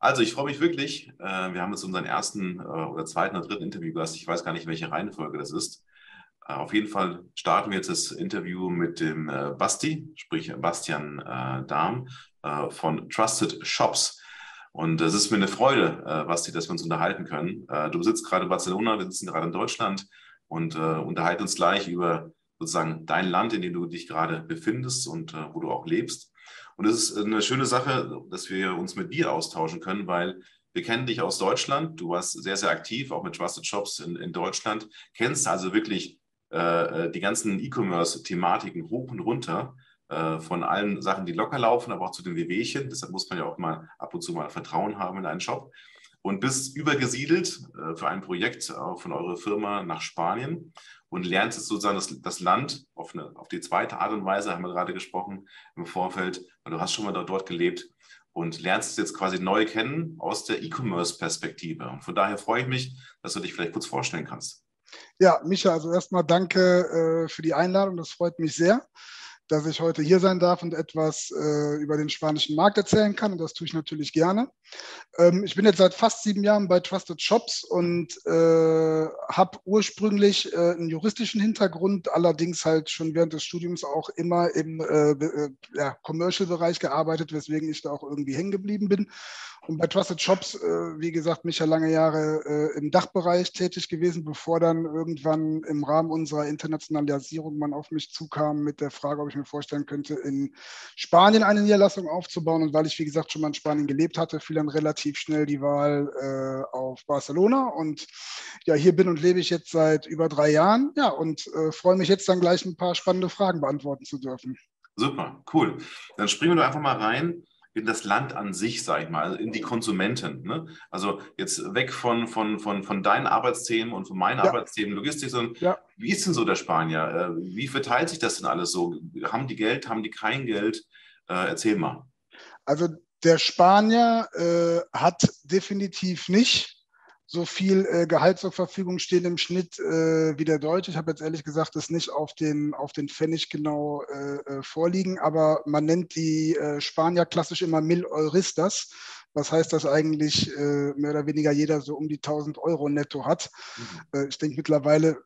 Also ich freue mich wirklich. Äh, wir haben jetzt unseren ersten äh, oder zweiten oder dritten Interviewgast. Ich weiß gar nicht, welche Reihenfolge das ist. Äh, auf jeden Fall starten wir jetzt das Interview mit dem Basti, sprich Bastian Dahm von Trusted Shops. Und es ist mir eine Freude, äh, Basti, dass wir uns unterhalten können. Äh, du sitzt gerade in Barcelona, wir sitzen gerade in Deutschland und äh, unterhalten uns gleich über sozusagen dein Land, in dem du dich gerade befindest und äh, wo du auch lebst. Und es ist eine schöne Sache, dass wir uns mit dir austauschen können, weil wir kennen dich aus Deutschland. Du warst sehr, sehr aktiv, auch mit Trusted Shops in, in Deutschland. Kennst also wirklich äh, äh die ganzen E-Commerce-Thematiken hoch und runter. Äh, von allen Sachen, die locker laufen, aber auch zu den Wehwehchen. Deshalb muss man ja auch mal ab und zu mal Vertrauen haben in einen Shop. Und bist übergesiedelt äh, für ein Projekt äh, von eurer Firma nach Spanien und lernst jetzt sozusagen das, das Land auf, eine, auf die zweite Art und Weise, haben wir gerade gesprochen im Vorfeld, weil du hast schon mal dort, gelebt und lernst es jetzt quasi neu kennen aus der E-Commerce-Perspektive. Und von daher freue ich mich, dass du dich vielleicht kurz vorstellen kannst. Ja, Micha, also erstmal danke für die Einladung. Das freut mich sehr dass ich heute hier sein darf und etwas äh, über den spanischen Markt erzählen kann. Und das tue ich natürlich gerne. Ähm, ich bin jetzt seit fast sieben Jahren bei Trusted Shops und äh, habe ursprünglich äh, einen juristischen Hintergrund, allerdings halt schon während des Studiums auch immer im äh, äh, ja, Commercial-Bereich gearbeitet, weswegen ich da auch irgendwie hängen geblieben bin und bei Trusted Shops, äh, wie gesagt, mich ja lange Jahre im Dachbereich tätig gewesen, bevor dann irgendwann im Rahmen unserer Internationalisierung man auf mich zukam mit der Frage, ob ich mir vorstellen könnte, in Spanien eine Niederlassung aufzubauen. Und weil ich, wie gesagt, schon mal in Spanien gelebt hatte, fiel dann relativ schnell die Wahl äh, auf Barcelona. Und ja, hier bin und lebe ich jetzt seit über drei Jahren. Ja, und äh, freue mich jetzt dann gleich ein paar spannende Fragen beantworten zu dürfen. Super, cool. Dann springen wir doch einfach mal rein in das Land an sich, sage ich mal, in die Konsumenten. Ne? Also jetzt weg von, von, von, von deinen Arbeitsthemen und von meinen ja. Arbeitsthemen Logistik, sondern ja. wie ist denn so der Spanier? Äh, wie verteilt sich das denn alles so? Haben die Geld, haben die kein Geld? Äh, erzähl mal. Also der Spanier äh, hat definitiv nicht so viel äh, Gehalt zur Verfügung stehen im Schnitt äh, wie der Deutsche. Ich habe jetzt ehrlich gesagt das nicht auf den, auf den Pfennig genau äh, äh vorliegen, aber man nennt die äh, Spanier klassisch immer Mil Euristas. Was heißt, dass eigentlich äh, mehr oder weniger jeder so um die 1000 Euro netto hat. Mhm. ich denke, mittlerweile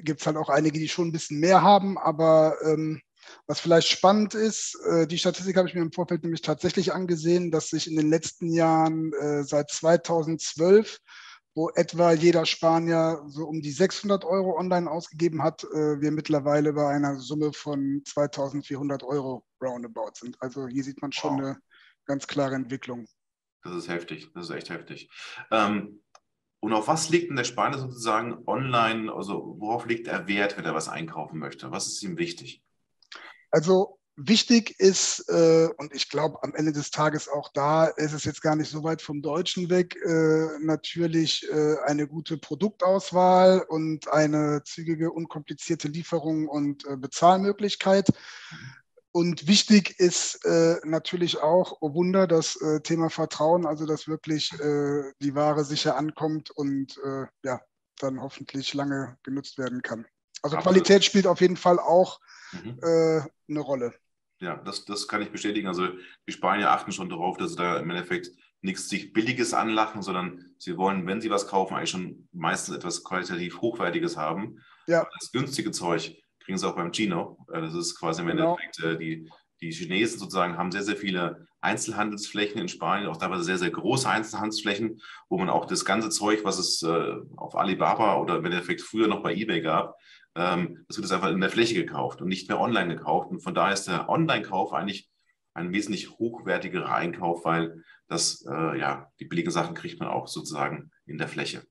gibt es halt auch einige, die schon ein bisschen mehr haben, aber ähm, was vielleicht spannend ist, die Statistik habe ich mir im Vorfeld nämlich tatsächlich angesehen, dass sich in den letzten Jahren seit 2012 wo etwa jeder Spanier so um die 600 Euro online ausgegeben hat, äh, wir mittlerweile bei einer Summe von 2400 Euro roundabout sind. Also hier sieht man schon wow. eine ganz klare Entwicklung. Das ist heftig, das ist echt heftig. Ähm, und auf was legt denn der Spanier sozusagen online, also worauf legt er Wert, wenn er was einkaufen möchte? Was ist ihm wichtig? Also Wichtig ist, äh, und ich glaube am Ende des Tages auch da ist es jetzt gar nicht so weit vom Deutschen weg, äh, natürlich äh, eine gute Produktauswahl und eine zügige, unkomplizierte Lieferung und äh, Bezahlmöglichkeit. Und wichtig ist äh, natürlich auch, oh Wunder, das äh, Thema Vertrauen, also dass wirklich die Ware sicher ankommt und ja, dann hoffentlich lange genutzt werden kann. Also. Qualität spielt auf jeden Fall auch mhm. eine Rolle. Ja, das, das kann ich bestätigen. Also die Spanier achten schon darauf, dass sie da im Endeffekt nichts sich Billiges anlachen, sondern sie wollen, wenn sie was kaufen, eigentlich schon meistens etwas qualitativ Hochwertiges haben. Ja. Das günstige Zeug kriegen sie auch beim Chino. Äh, das ist quasi im genau. Endeffekt äh, die, die Chinesen sozusagen haben sehr, sehr viele Einzelhandelsflächen in Spanien, auch teilweise sehr, sehr große Einzelhandelsflächen, wo man auch das ganze Zeug, was es äh, auf Alibaba oder im Endeffekt früher noch bei eBay gab, ähm, das wird jetzt einfach in der Fläche gekauft und nicht mehr online gekauft. Und von daher ist der Online-Kauf eigentlich ein wesentlich hochwertigerer Einkauf, weil das, äh, ja, die billigen Sachen kriegt man auch sozusagen in der Fläche.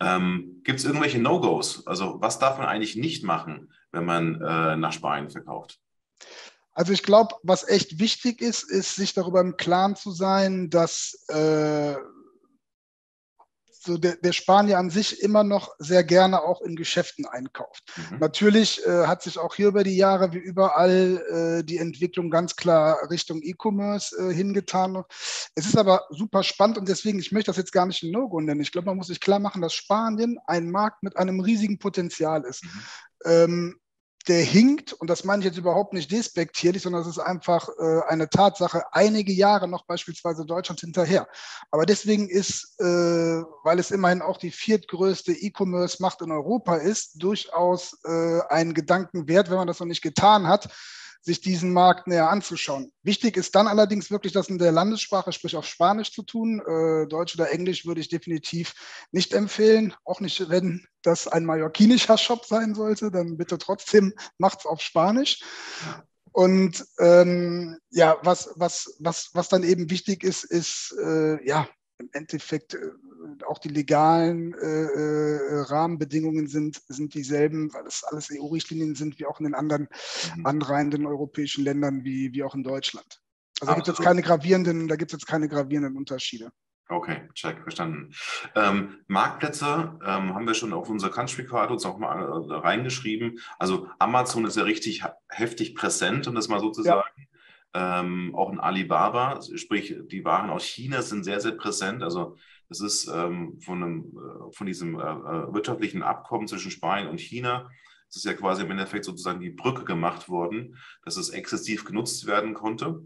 Ähm, Gibt es irgendwelche No-Gos? Also was darf man eigentlich nicht machen, wenn man äh, nach Spanien verkauft? Also ich glaube, was echt wichtig ist, ist sich darüber im Klaren zu sein, dass äh, so der, der Spanier an sich immer noch sehr gerne auch in Geschäften einkauft. Mhm. Natürlich äh, hat sich auch hier über die Jahre wie überall äh, die Entwicklung ganz klar Richtung E-Commerce äh, hingetan. Es ist aber super spannend und deswegen, ich möchte das jetzt gar nicht ein No-Go nennen. Ich glaube, man muss sich klar machen, dass Spanien ein Markt mit einem riesigen Potenzial ist. Mhm. Ähm, der hinkt, und das meine ich jetzt überhaupt nicht despektierlich, sondern es ist einfach äh, eine Tatsache, einige Jahre noch beispielsweise Deutschland hinterher. Aber deswegen ist, äh, weil es immerhin auch die viertgrößte E-Commerce-Macht in Europa ist, durchaus äh, ein Gedanken wert, wenn man das noch nicht getan hat, sich diesen Markt näher anzuschauen. Wichtig ist dann allerdings wirklich, das in der Landessprache, sprich auf Spanisch zu tun. Äh, Deutsch oder Englisch würde ich definitiv nicht empfehlen. Auch nicht, wenn das ein mallorquinischer Shop sein sollte, dann bitte trotzdem macht's auf Spanisch. Und ähm, ja, was, was, was, was dann eben wichtig ist, ist äh, ja im Endeffekt äh, auch die legalen äh, äh, Rahmenbedingungen sind, sind dieselben, weil es alles EU-Richtlinien sind, wie auch in den anderen mhm. anreihenden europäischen Ländern, wie, wie auch in Deutschland. Also da gibt es jetzt keine gravierenden, da gibt es jetzt keine gravierenden Unterschiede. Okay, check, verstanden. Ähm, Marktplätze ähm, haben wir schon auf unser Country Card uns auch mal äh, reingeschrieben. Also Amazon ist ja richtig heftig präsent, um das mal so zu sagen. Ähm, auch in Alibaba, sprich die Waren aus China sind sehr, sehr präsent. Also Das ist ähm, von, einem, äh, von diesem äh, äh, wirtschaftlichen Abkommen zwischen Spanien und China. Es ist ja quasi im Endeffekt sozusagen die Brücke gemacht worden, dass es exzessiv genutzt werden konnte.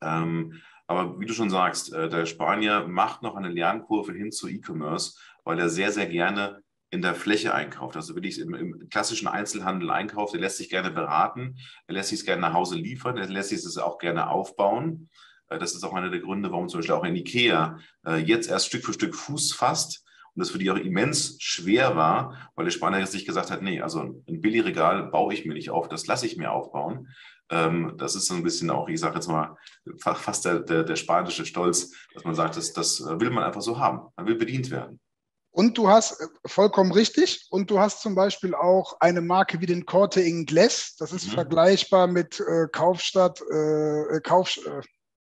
Ähm, aber wie du schon sagst, äh, der Spanier macht noch eine Lernkurve hin zu E-Commerce, weil er sehr, sehr gerne in der Fläche einkauft, also wirklich im, im, klassischen Einzelhandel einkauft. Er lässt sich gerne beraten, er lässt sich gerne nach Hause liefern, er lässt sich es auch gerne aufbauen. Äh, das ist auch einer der Gründe, warum zum Beispiel auch in Ikea äh, jetzt erst Stück für Stück Fuß fasst und das für die auch immens schwer war, weil der Spanier sich gesagt hat, nee, also ein Billigregal baue ich mir nicht auf, das lasse ich mir aufbauen. Ähm, das ist so ein bisschen auch, ich sage jetzt mal, fast der, der, der spanische Stolz, dass man sagt, das, das will man einfach so haben. Man will bedient werden. Und du hast äh, vollkommen richtig. Und du hast zum Beispiel auch eine Marke wie den Corte Inglés. Das ist mhm. vergleichbar mit äh, Kaufstadt, äh, Kauf, äh,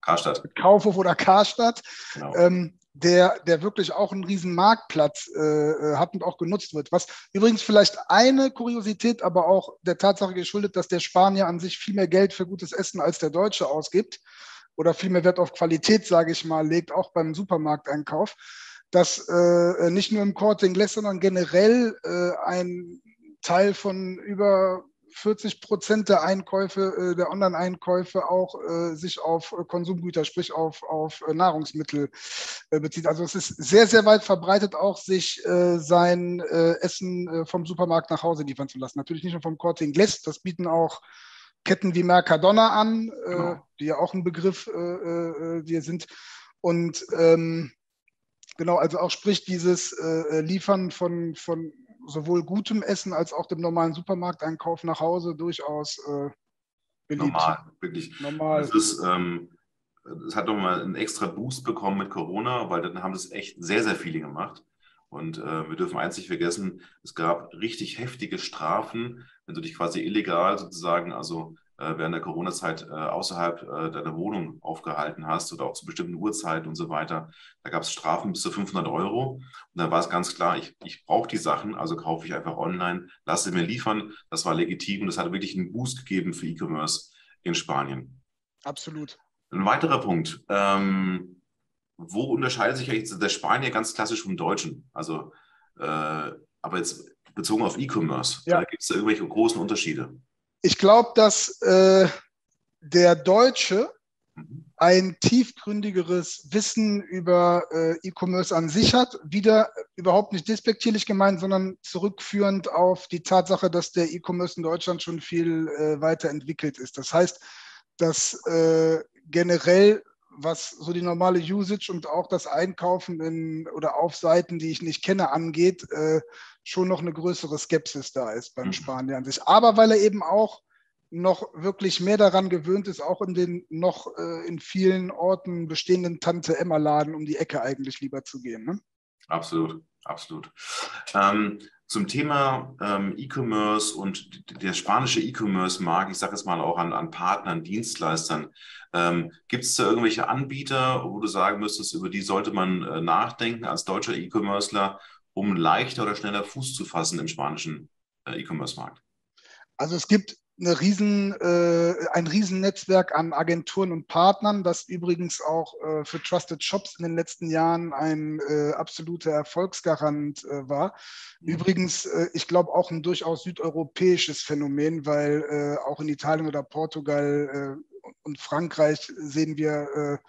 Karstadt. Kaufhof oder Karstadt. Genau. Ähm, der, der wirklich auch einen riesen Marktplatz äh, äh, hat und auch genutzt wird. Was übrigens vielleicht eine Kuriosität, aber auch der Tatsache geschuldet, dass der Spanier an sich viel mehr Geld für gutes Essen als der Deutsche ausgibt oder viel mehr Wert auf Qualität, sage ich mal, legt, auch beim Supermarkteinkauf, dass äh, nicht nur im Corte Inglés, sondern generell äh, ein Teil von über 40 Prozent der Einkäufe, äh, der Online-Einkäufe auch äh, sich auf Konsumgüter, sprich auf, auf äh, Nahrungsmittel bezieht. Also es ist sehr, sehr weit verbreitet, auch sich sein Essen vom Supermarkt nach Hause liefern zu lassen. Natürlich nicht nur vom Corte Inglés, das bieten auch Ketten wie Mercadona an, genau. die ja auch ein Begriff die sind. Und ähm, genau, also auch sprich dieses Liefern von, von sowohl gutem Essen als auch dem normalen Supermarkteinkauf nach Hause durchaus äh, beliebt. Normal, wirklich. Normal. Das, ist, ähm, das hat nochmal einen extra Boost bekommen mit Corona, weil dann haben das echt sehr, sehr viele gemacht. Und äh, wir dürfen eins nicht vergessen, es gab richtig heftige Strafen, wenn du dich quasi illegal sozusagen, also äh, während der Corona-Zeit äh, außerhalb äh, deiner Wohnung aufgehalten hast oder auch zu bestimmten Uhrzeiten und so weiter. Da gab es Strafen bis zu 500 Euro. Und da war es ganz klar, ich, ich brauche die Sachen, also kaufe ich einfach online, lasse mir liefern. Das war legitim und das hat wirklich einen Boost gegeben für E-Commerce in Spanien. Absolut. Ein weiterer Punkt. Ähm, wo unterscheidet sich eigentlich der Spanier ganz klassisch vom Deutschen? Also, äh, aber jetzt bezogen auf E-Commerce, ja. gibt es da irgendwelche großen Unterschiede? Ich glaube, dass äh, der Deutsche ein tiefgründigeres Wissen über äh, E-Commerce an sich hat. Wieder überhaupt nicht despektierlich gemeint, sondern zurückführend auf die Tatsache, dass der E-Commerce in Deutschland schon viel äh, weiterentwickelt ist. Das heißt, dass äh, generell was so die normale Usage und auch das Einkaufen in, oder auf Seiten, die ich nicht kenne, angeht, äh, schon noch eine größere Skepsis da ist beim mhm. Spanier an sich. Aber weil er eben auch noch wirklich mehr daran gewöhnt ist, auch in den noch äh, in vielen Orten bestehenden Tante-Emma-Laden um die Ecke eigentlich lieber zu gehen. Ne? Absolut, absolut. Ähm, zum Thema ähm, E-Commerce und der spanische E-Commerce-Markt, ich sage es mal auch an, an Partnern, Dienstleistern, ähm, gibt es da irgendwelche Anbieter, wo du sagen müsstest, über die sollte man äh, nachdenken als deutscher E-Commercer, um leichter oder schneller Fuß zu fassen im spanischen äh, E-Commerce-Markt? Also es gibt eine riesen, äh, ein Riesennetzwerk an Agenturen und Partnern, das übrigens auch äh, für Trusted Shops in den letzten Jahren ein äh, absoluter Erfolgsgarant äh, war. Mhm. Übrigens, äh, ich glaube auch ein durchaus südeuropäisches Phänomen, weil äh, auch in Italien oder Portugal und Frankreich sehen wir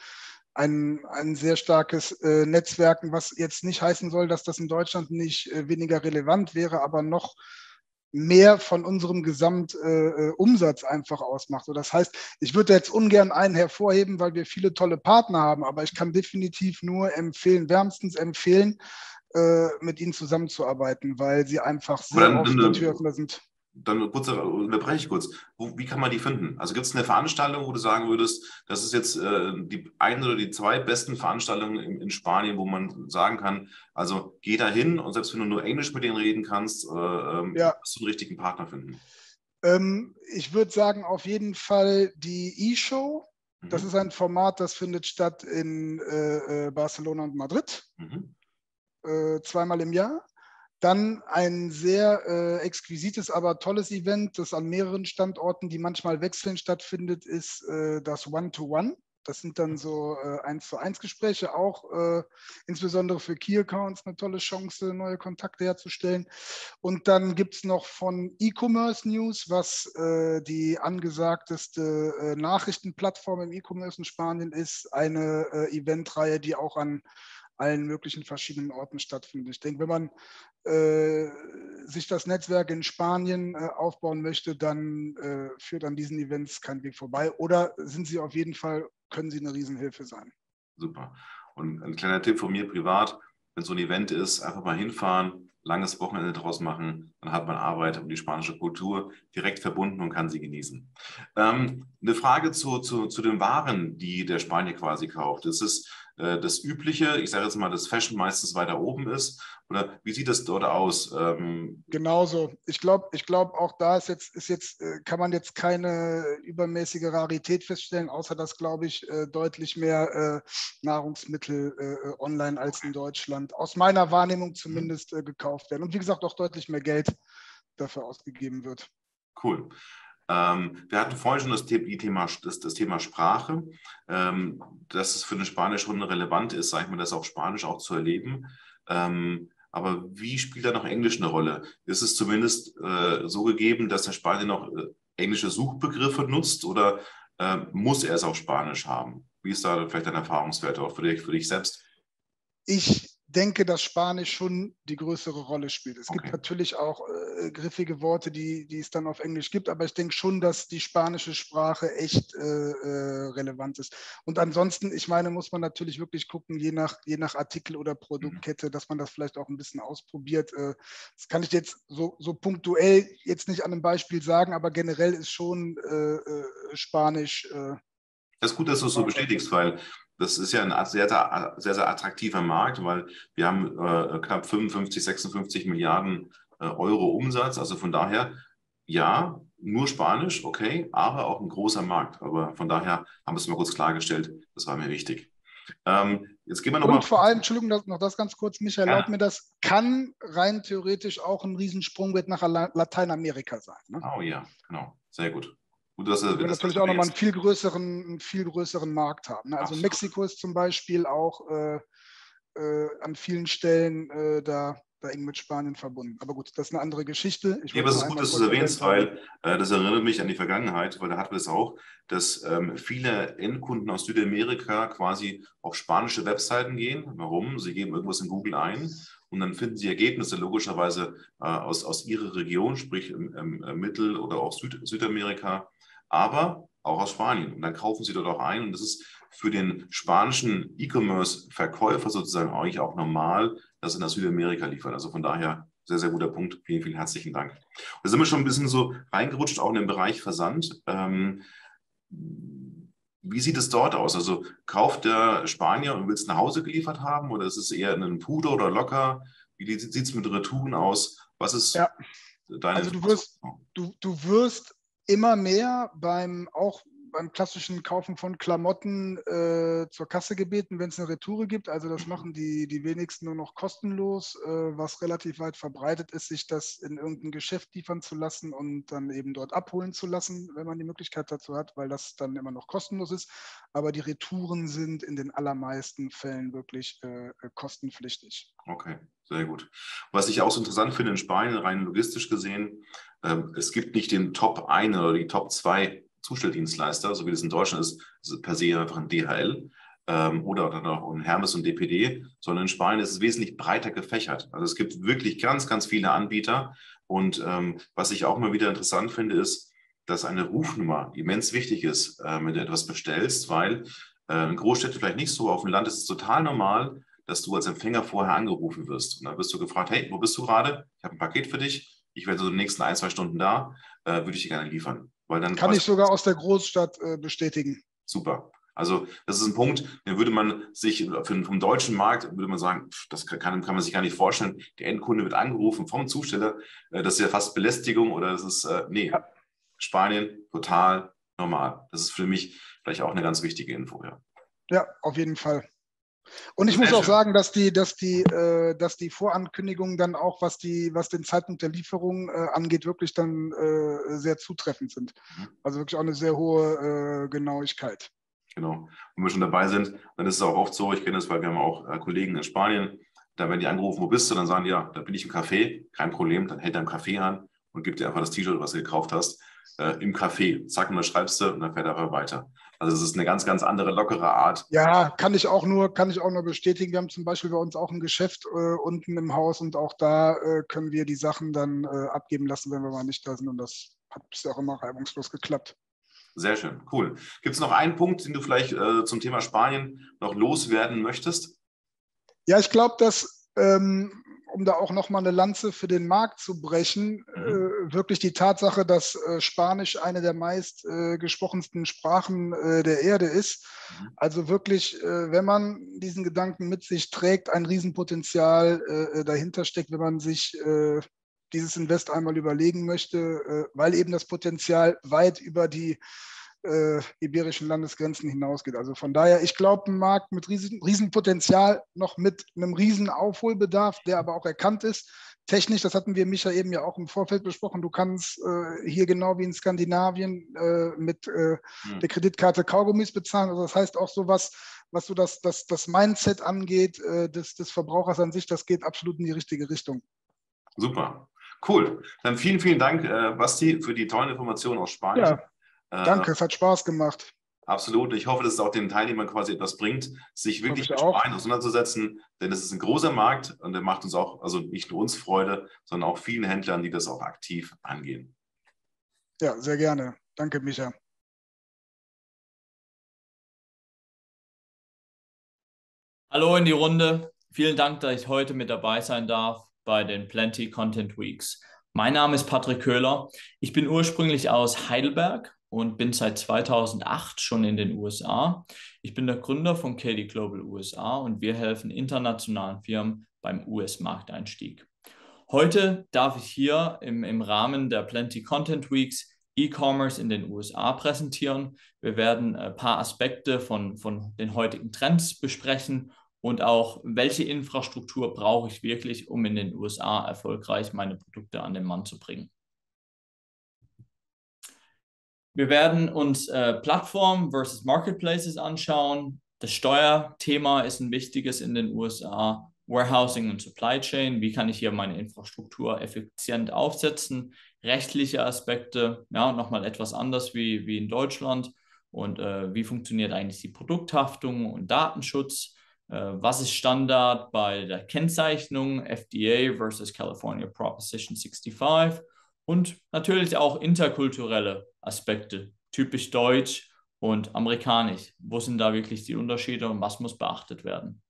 ein, ein sehr starkes äh, Netzwerken, was jetzt nicht heißen soll, dass das in Deutschland nicht äh, weniger relevant wäre, aber noch mehr von unserem Gesamtumsatz äh, einfach ausmacht. So, das heißt, ich würde jetzt ungern einen hervorheben, weil wir viele tolle Partner haben, aber ich kann definitiv nur empfehlen, wärmstens empfehlen, äh, mit ihnen zusammenzuarbeiten, weil sie einfach sehr offene Türöffner sind dann kurz unterbreche ich kurz. Wo, wie kann man die finden? Also gibt es eine Veranstaltung, wo du sagen würdest, das ist jetzt äh, die ein oder die zwei besten Veranstaltungen in, in, Spanien, wo man sagen kann, also geh da hin und selbst wenn du nur Englisch mit denen reden kannst, äh, ähm, ja. wirst du einen richtigen Partner finden. Ähm, ich würde sagen, auf jeden Fall die E-Show. Mhm. Das ist ein Format, das findet statt in äh, äh Barcelona und Madrid. Mhm. Äh, zweimal im Jahr. Dann ein sehr äh, exquisites, aber tolles Event, das an mehreren Standorten, die manchmal wechseln, stattfindet, ist äh, das One-to-One. Das sind dann so äh, eins zu eins Gespräche, auch äh, insbesondere für Key Accounts eine tolle Chance, neue Kontakte herzustellen. Und dann gibt es noch von E-Commerce News, was äh, die angesagteste äh, Nachrichtenplattform im E-Commerce in Spanien ist, eine äh, Eventreihe, die auch an allen möglichen verschiedenen Orten stattfindet. Ich denke, wenn man äh, sich das Netzwerk in Spanien äh, aufbauen möchte, dann äh, führt an diesen Events kein Weg vorbei. Oder sind sie auf jeden Fall, können sie eine Riesenhilfe sein. Super. Und ein kleiner Tipp von mir privat, wenn so ein Event ist, einfach mal hinfahren, langes Wochenende draus machen, dann hat man Arbeit um die spanische Kultur direkt verbunden und kann sie genießen. Ähm, eine Frage zu, zu, zu den Waren, die der Spanier quasi kauft. Ist es äh, das Übliche, ich sage jetzt mal, dass Fashion meistens weiter oben ist? Oder wie sieht das dort aus? Ähm Genauso. Ich glaube, ich glaube, auch da ist jetzt, ist jetzt, äh, kann man jetzt keine übermäßige Rarität feststellen, außer dass, glaube ich, äh, deutlich mehr Nahrungsmittel online als in Deutschland, aus meiner Wahrnehmung mhm. zumindest, gekauft werden. Und wie gesagt, auch deutlich mehr Geld dafür ausgegeben wird. Cool. Ähm, wir hatten vorhin schon das, Thema, das, das Thema Sprache, ähm, dass es für den Spanisch schon relevant ist, sage ich mal, das auf Spanisch auch zu erleben. Ähm, aber wie spielt da noch Englisch eine Rolle? Ist es zumindest äh, so gegeben, dass der Spanier noch äh, englische Suchbegriffe nutzt oder äh, muss er es auf Spanisch haben? Wie ist da vielleicht dein Erfahrungswert auch für dich, für dich selbst? Ich denke, dass Spanisch schon die größere Rolle spielt. Es okay. gibt natürlich auch äh, griffige Worte, die, die es dann auf Englisch gibt, aber ich denke schon, dass die spanische Sprache echt äh, äh, relevant ist. Und ansonsten, ich meine, muss man natürlich wirklich gucken, je nach, je nach Artikel oder Produktkette, mhm. dass man das vielleicht auch ein bisschen ausprobiert. Äh, das kann ich jetzt so, so punktuell jetzt nicht an einem Beispiel sagen, aber generell ist schon äh, äh, Spanisch. das ist gut, dass du es so bestätigst, weil das ist ja ein sehr, sehr, sehr attraktiver Markt, weil wir haben äh, knapp 55, 56 Milliarden äh, Euro Umsatz. Also von daher, ja, nur Spanisch, okay, aber auch ein großer Markt. Aber von daher haben wir es mal kurz klargestellt. Das war mir wichtig. Ähm, jetzt gehen wir noch Und mal vor allem, Entschuldigung, das, noch das ganz kurz, Michael, erlaubt ja. mir das, kann rein theoretisch auch ein Riesensprungbrett nach Lateinamerika sein. Ne? Oh ja, genau, sehr gut. Gut, dass wir das natürlich auch nochmal einen viel größeren, einen viel größeren Markt haben. Ne? Also Absolut. Mexiko ist zum Beispiel auch äh, äh, an vielen Stellen äh, da, da eng mit Spanien verbunden. Aber gut, das ist eine andere Geschichte. Ich ja, aber es ist gut, dass du es erwähnst, weil äh, das erinnert mich an die Vergangenheit, weil da hatten wir es auch, dass ähm, viele Endkunden aus Südamerika quasi auf spanische Webseiten gehen. Warum? Sie geben irgendwas in Google ein und dann finden Sie Ergebnisse logischerweise äh, aus, aus Ihrer Region, sprich im, im Mittel- oder auch Süd Südamerika aber auch aus Spanien. Und dann kaufen sie dort auch ein. Und das ist für den spanischen E-Commerce-Verkäufer sozusagen eigentlich auch normal, dass er nach Südamerika liefert. Also von daher sehr, sehr guter Punkt. Vielen, vielen herzlichen Dank. Da sind wir schon ein bisschen so reingerutscht, auch in den Bereich Versand. Ähm, wie sieht es dort aus? Also kauft der Spanier und will es nach Hause geliefert haben oder ist es eher in einem Puder oder locker? Wie sieht es mit Retouren aus? Was ist ja. deine Also du wirst, du, du wirst immer mehr beim auch beim klassischen Kaufen von Klamotten äh, zur Kasse gebeten, wenn es eine Retoure gibt. Also das machen die, die wenigsten nur noch kostenlos, äh, was relativ weit verbreitet ist, sich das in irgendein Geschäft liefern zu lassen und dann eben dort abholen zu lassen, wenn man die Möglichkeit dazu hat, weil das dann immer noch kostenlos ist. Aber die Retouren sind in den allermeisten Fällen wirklich äh, kostenpflichtig. Okay, sehr gut. Was ich auch so interessant finde in Spanien, rein logistisch gesehen, es gibt nicht den Top 1 oder die Top 2 Zustelldienstleister, so wie das in Deutschland ist, ist per se einfach ein DHL ähm, oder dann auch ein Hermes und DPD, sondern in Spanien ist es wesentlich breiter gefächert. Also es gibt wirklich ganz, ganz viele Anbieter. Und ähm, was ich auch mal wieder interessant finde, ist, dass eine Rufnummer immens wichtig ist, äh, wenn du etwas bestellst, weil äh, in Großstädten vielleicht nicht so, auf dem Land ist es total normal, dass du als Empfänger vorher angerufen wirst. Und dann wirst du gefragt, hey, wo bist du gerade? Ich habe ein Paket für dich. Ich werde so in den nächsten ein, zwei Stunden da, äh, würde ich dir gerne liefern. Weil dann Kann ich sogar aus der Großstadt äh, bestätigen. Super. Also das ist ein Punkt, den würde man sich vom deutschen Markt, würde man sagen, das kann, kann man sich gar nicht vorstellen. Der Endkunde wird angerufen vom Zusteller, äh, das ist ja fast Belästigung oder das ist, äh, nee, ja. Spanien total normal. Das ist für mich vielleicht auch eine ganz wichtige Info. Ja, ja auf jeden Fall. Und ich muss auch sagen, dass die, dass die, äh, dass die Vorankündigungen dann auch, was die, was den Zeitpunkt der Lieferung äh, angeht, wirklich dann äh, sehr zutreffend sind. Mhm. Also wirklich auch eine sehr hohe äh, Genauigkeit. Genau. Wenn wir schon dabei sind, dann ist es auch oft so, ich kenne das, weil wir haben auch äh, Kollegen in Spanien, da werden die angerufen, wo bist du? Dann sagen die, ja, da bin ich im Café, kein Problem, dann hält er im Café an und gibt dir einfach das T-Shirt, was du gekauft hast, äh, im Café. Zack, und dann schreibst du und dann fährt er einfach weiter. Also es ist eine ganz, ganz andere, lockere Art. Ja, kann ich auch nur, kann ich auch nur bestätigen. Wir haben zum Beispiel bei uns auch ein Geschäft äh, unten im Haus und auch da äh, können wir die Sachen dann äh, abgeben lassen, wenn wir mal nicht da sind. Und das hat bisher auch immer reibungslos geklappt. Sehr schön, cool. Gibt es noch einen Punkt, den du vielleicht äh, zum Thema Spanien noch loswerden möchtest? Ja, ich glaube, dass, ähm, um da auch nochmal eine Lanze für den Markt zu brechen, mhm. Wirklich die Tatsache, dass äh, Spanisch eine der meist äh, gesprochensten Sprachen äh, der Erde ist. Mhm. Also wirklich, wenn man diesen Gedanken mit sich trägt, ein Riesenpotenzial dahinter steckt, wenn man sich dieses Invest einmal überlegen möchte, weil eben das Potenzial weit über die iberischen Landesgrenzen hinausgeht. Also von daher, ich glaube, ein Markt mit riesen, Riesenpotenzial, noch mit einem riesen Aufholbedarf, der aber auch erkannt ist. Technisch, das hatten wir Micha eben ja auch im Vorfeld besprochen, du kannst äh, hier genau wie in Skandinavien äh, mit äh, hm. der Kreditkarte Kaugummis bezahlen. Also das heißt auch sowas, was so das, das, das Mindset angeht äh, des, des Verbrauchers an sich, das geht absolut in die richtige Richtung. Super. Cool. Dann vielen, vielen Dank, äh, Basti, für die tollen Informationen aus Spanien. Ja. Danke, es hat Spaß gemacht. Absolut. Ich hoffe, dass es auch den Teilnehmern quasi etwas bringt, sich wirklich mit Spanien auseinanderzusetzen, denn es ist ein großer Markt und der macht uns auch, also nicht nur uns Freude, sondern auch vielen Händlern, die das auch aktiv angehen. Ja, sehr gerne. Danke, Micha. Hallo in die Runde. Vielen Dank, dass ich heute mit dabei sein darf bei den Plenty Content Weeks. Mein Name ist Patrick Köhler. Ich bin ursprünglich aus Heidelberg und bin seit 2008 schon in den USA. Ich bin der Gründer von KD Global USA und wir helfen internationalen Firmen beim US-Markteinstieg. Heute darf ich hier im, im Rahmen der Plenty Content Weeks E-Commerce in den USA präsentieren. Wir werden ein paar Aspekte von, von den heutigen Trends besprechen und auch, welche Infrastruktur brauche ich wirklich, um in den USA erfolgreich meine Produkte an den Mann zu bringen. Wir werden uns äh, Plattformen versus Marketplaces anschauen. Das Steuerthema ist ein wichtiges in den USA. Warehousing und Supply Chain. Wie kann ich hier meine Infrastruktur effizient aufsetzen? Rechtliche Aspekte, ja, nochmal etwas anders wie, wie in Deutschland. Und äh, wie funktioniert eigentlich die Produkthaftung und Datenschutz? Äh, was ist Standard bei der Kennzeichnung FDA versus California Proposition 65? Und natürlich auch interkulturelle Aspekte, typisch deutsch und amerikanisch. Wo sind da wirklich die Unterschiede und was muss beachtet werden?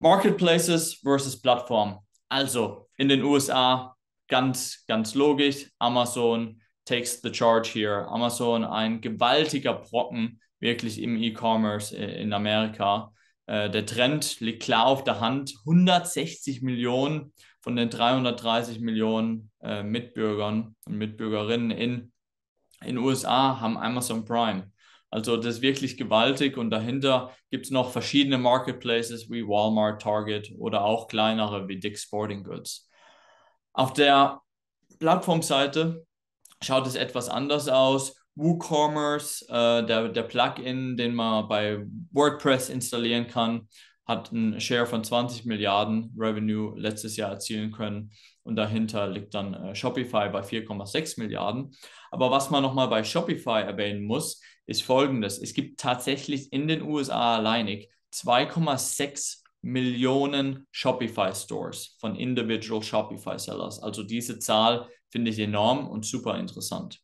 Marketplaces versus Plattform. Also in den USA ganz, ganz logisch. Amazon takes the charge here. Amazon ein gewaltiger Brocken wirklich im E-Commerce äh, in Amerika. Äh, der Trend liegt klar auf der Hand. 160 Millionen von den 330 Millionen äh, Mitbürgern und Mitbürgerinnen in den USA haben Amazon Prime. Also das ist wirklich gewaltig und dahinter gibt es noch verschiedene Marketplaces wie Walmart, Target oder auch kleinere wie Dick's Sporting Goods. Auf der Plattformseite schaut es etwas anders aus. WooCommerce, äh, der, der Plugin, den man bei WordPress installieren kann, hat einen Share von 20 Milliarden Revenue letztes Jahr erzielen können und dahinter liegt dann äh, Shopify bei 4,6 Milliarden. Aber was man nochmal bei Shopify erwähnen muss, ist folgendes. Es gibt tatsächlich in den USA alleinig 2,6 Millionen Shopify Stores von Individual Shopify Sellers. Also diese Zahl finde ich enorm und super interessant.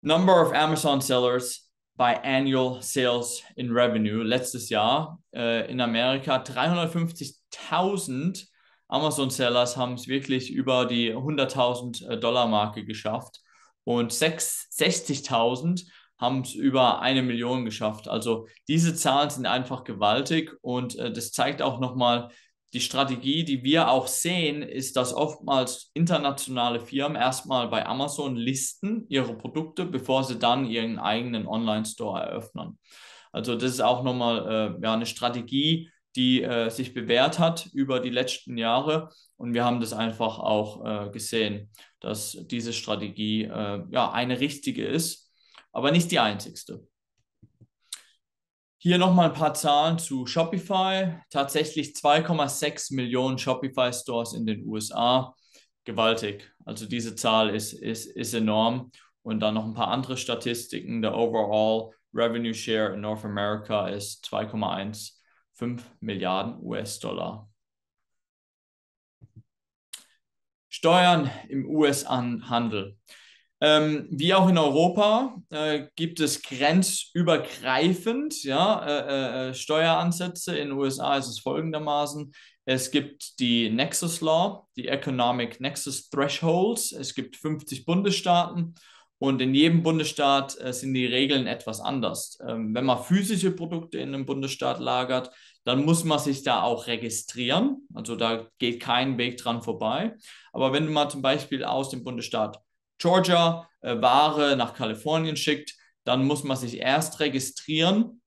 Number of Amazon sellers bei Annual Sales in Revenue letztes Jahr äh, in Amerika 350.000 Amazon-Sellers haben es wirklich über die 100.000 äh, Dollar Marke geschafft und 60.000 haben es über eine Million geschafft. Also diese Zahlen sind einfach gewaltig und äh, das zeigt auch nochmal, die Strategie, die wir auch sehen, ist, dass oftmals internationale Firmen erstmal bei Amazon listen ihre Produkte, bevor sie dann ihren eigenen Online-Store eröffnen. Also das ist auch nochmal äh, ja, eine Strategie, die äh, sich bewährt hat über die letzten Jahre. Und wir haben das einfach auch äh, gesehen, dass diese Strategie äh, ja eine richtige ist, aber nicht die einzigste. Hier nochmal ein paar Zahlen zu Shopify. Tatsächlich 2,6 Millionen Shopify-Stores in den USA. Gewaltig. Also diese Zahl ist, ist, ist enorm. Und dann noch ein paar andere Statistiken. Der Overall Revenue Share in North America ist 2,15 Milliarden US-Dollar. Steuern im US-Handel. Ähm, wie auch in Europa äh, gibt es grenzübergreifend ja, äh, äh, Steueransätze. In den USA ist es folgendermaßen. Es gibt die Nexus Law, die Economic Nexus Thresholds. Es gibt 50 Bundesstaaten und in jedem Bundesstaat äh, sind die Regeln etwas anders. Ähm, wenn man physische Produkte in einem Bundesstaat lagert, dann muss man sich da auch registrieren. Also da geht kein Weg dran vorbei. Aber wenn man zum Beispiel aus dem Bundesstaat Georgia äh, Ware nach Kalifornien schickt, dann muss man sich erst registrieren,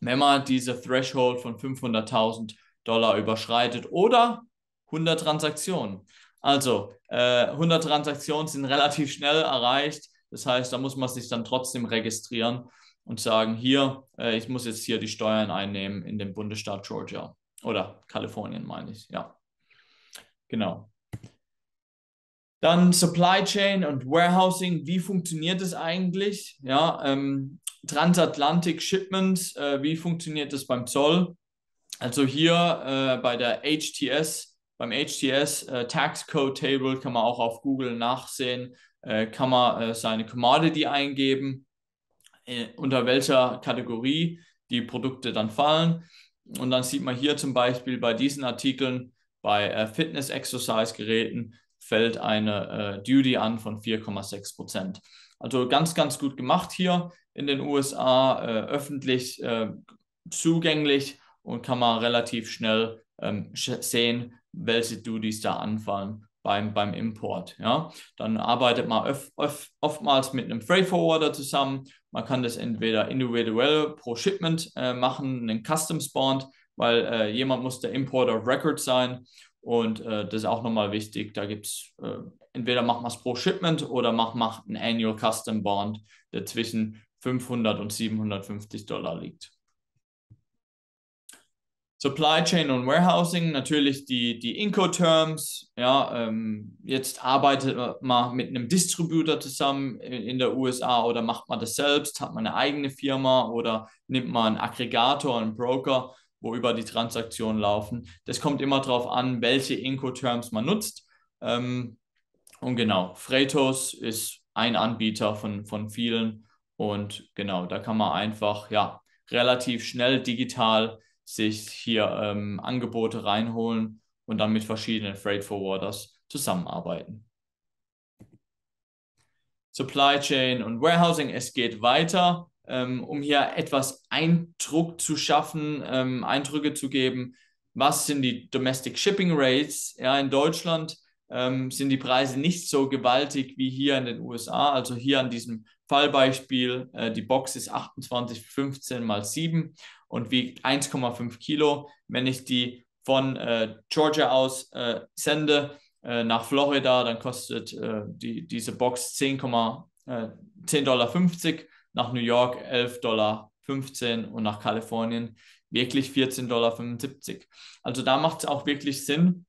wenn man diese Threshold von 500.000 Dollar überschreitet oder 100 Transaktionen. Also äh, 100 Transaktionen sind relativ schnell erreicht. Das heißt, da muss man sich dann trotzdem registrieren und sagen, hier, äh, ich muss jetzt hier die Steuern einnehmen in dem Bundesstaat Georgia oder Kalifornien, meine ich. Ja, genau. Dann Supply Chain und Warehousing. Wie funktioniert es eigentlich? Ja, ähm, Transatlantic Shipments. Äh, wie funktioniert das beim Zoll? Also hier äh, bei der HTS, beim HTS äh, Tax Code Table kann man auch auf Google nachsehen, äh, kann man äh, seine Commodity eingeben, äh, unter welcher Kategorie die Produkte dann fallen. Und dann sieht man hier zum Beispiel bei diesen Artikeln, bei Fitness-Exercise-Geräten, fällt eine äh, Duty an von 4,6 Prozent. Also ganz, ganz gut gemacht hier in den USA, äh, öffentlich äh, zugänglich und kann man relativ schnell ähm, sehen, welche Duties da anfallen beim, beim Import. Ja? Dann arbeitet man öf, öf, oftmals mit einem Freight Forwarder zusammen. Man kann das entweder individuell pro Shipment äh, machen, einen Custom Spawned, weil äh, jemand muss der Importer of Record sein und äh, das ist auch nochmal wichtig. Da gibt es äh, entweder macht man es pro Shipment oder macht, macht ein Annual Custom Bond, der zwischen 500 und 750 Dollar liegt. Supply Chain und Warehousing, natürlich die, die Incoterms. Ja, ähm, jetzt arbeitet man mit einem Distributor zusammen in, in, der USA oder macht man das selbst, hat man eine eigene Firma oder nimmt man einen Aggregator, einen Broker wo über die Transaktionen laufen. Das kommt immer darauf an, welche Incoterms man nutzt. Ähm, und genau, Freightos ist ein Anbieter von, von vielen. Und genau, da kann man einfach ja, relativ schnell digital sich hier ähm, Angebote reinholen und dann mit verschiedenen Freight Forwarders zusammenarbeiten. Supply Chain und Warehousing, es geht weiter um hier etwas Eindruck zu schaffen, ähm, Eindrücke zu geben. Was sind die Domestic Shipping Rates? Ja, in Deutschland ähm, sind die Preise nicht so gewaltig wie hier in den USA. Also hier an diesem Fallbeispiel, äh, die Box ist 28,15 mal 7 und wiegt 1,5 Kilo. Wenn ich die von äh, Georgia aus äh, sende nach Florida, dann kostet die, diese Box 10,50 10 äh, Dollar nach New York 11,15 Dollar und nach Kalifornien wirklich 14,75 Dollar. Also da macht es auch wirklich Sinn,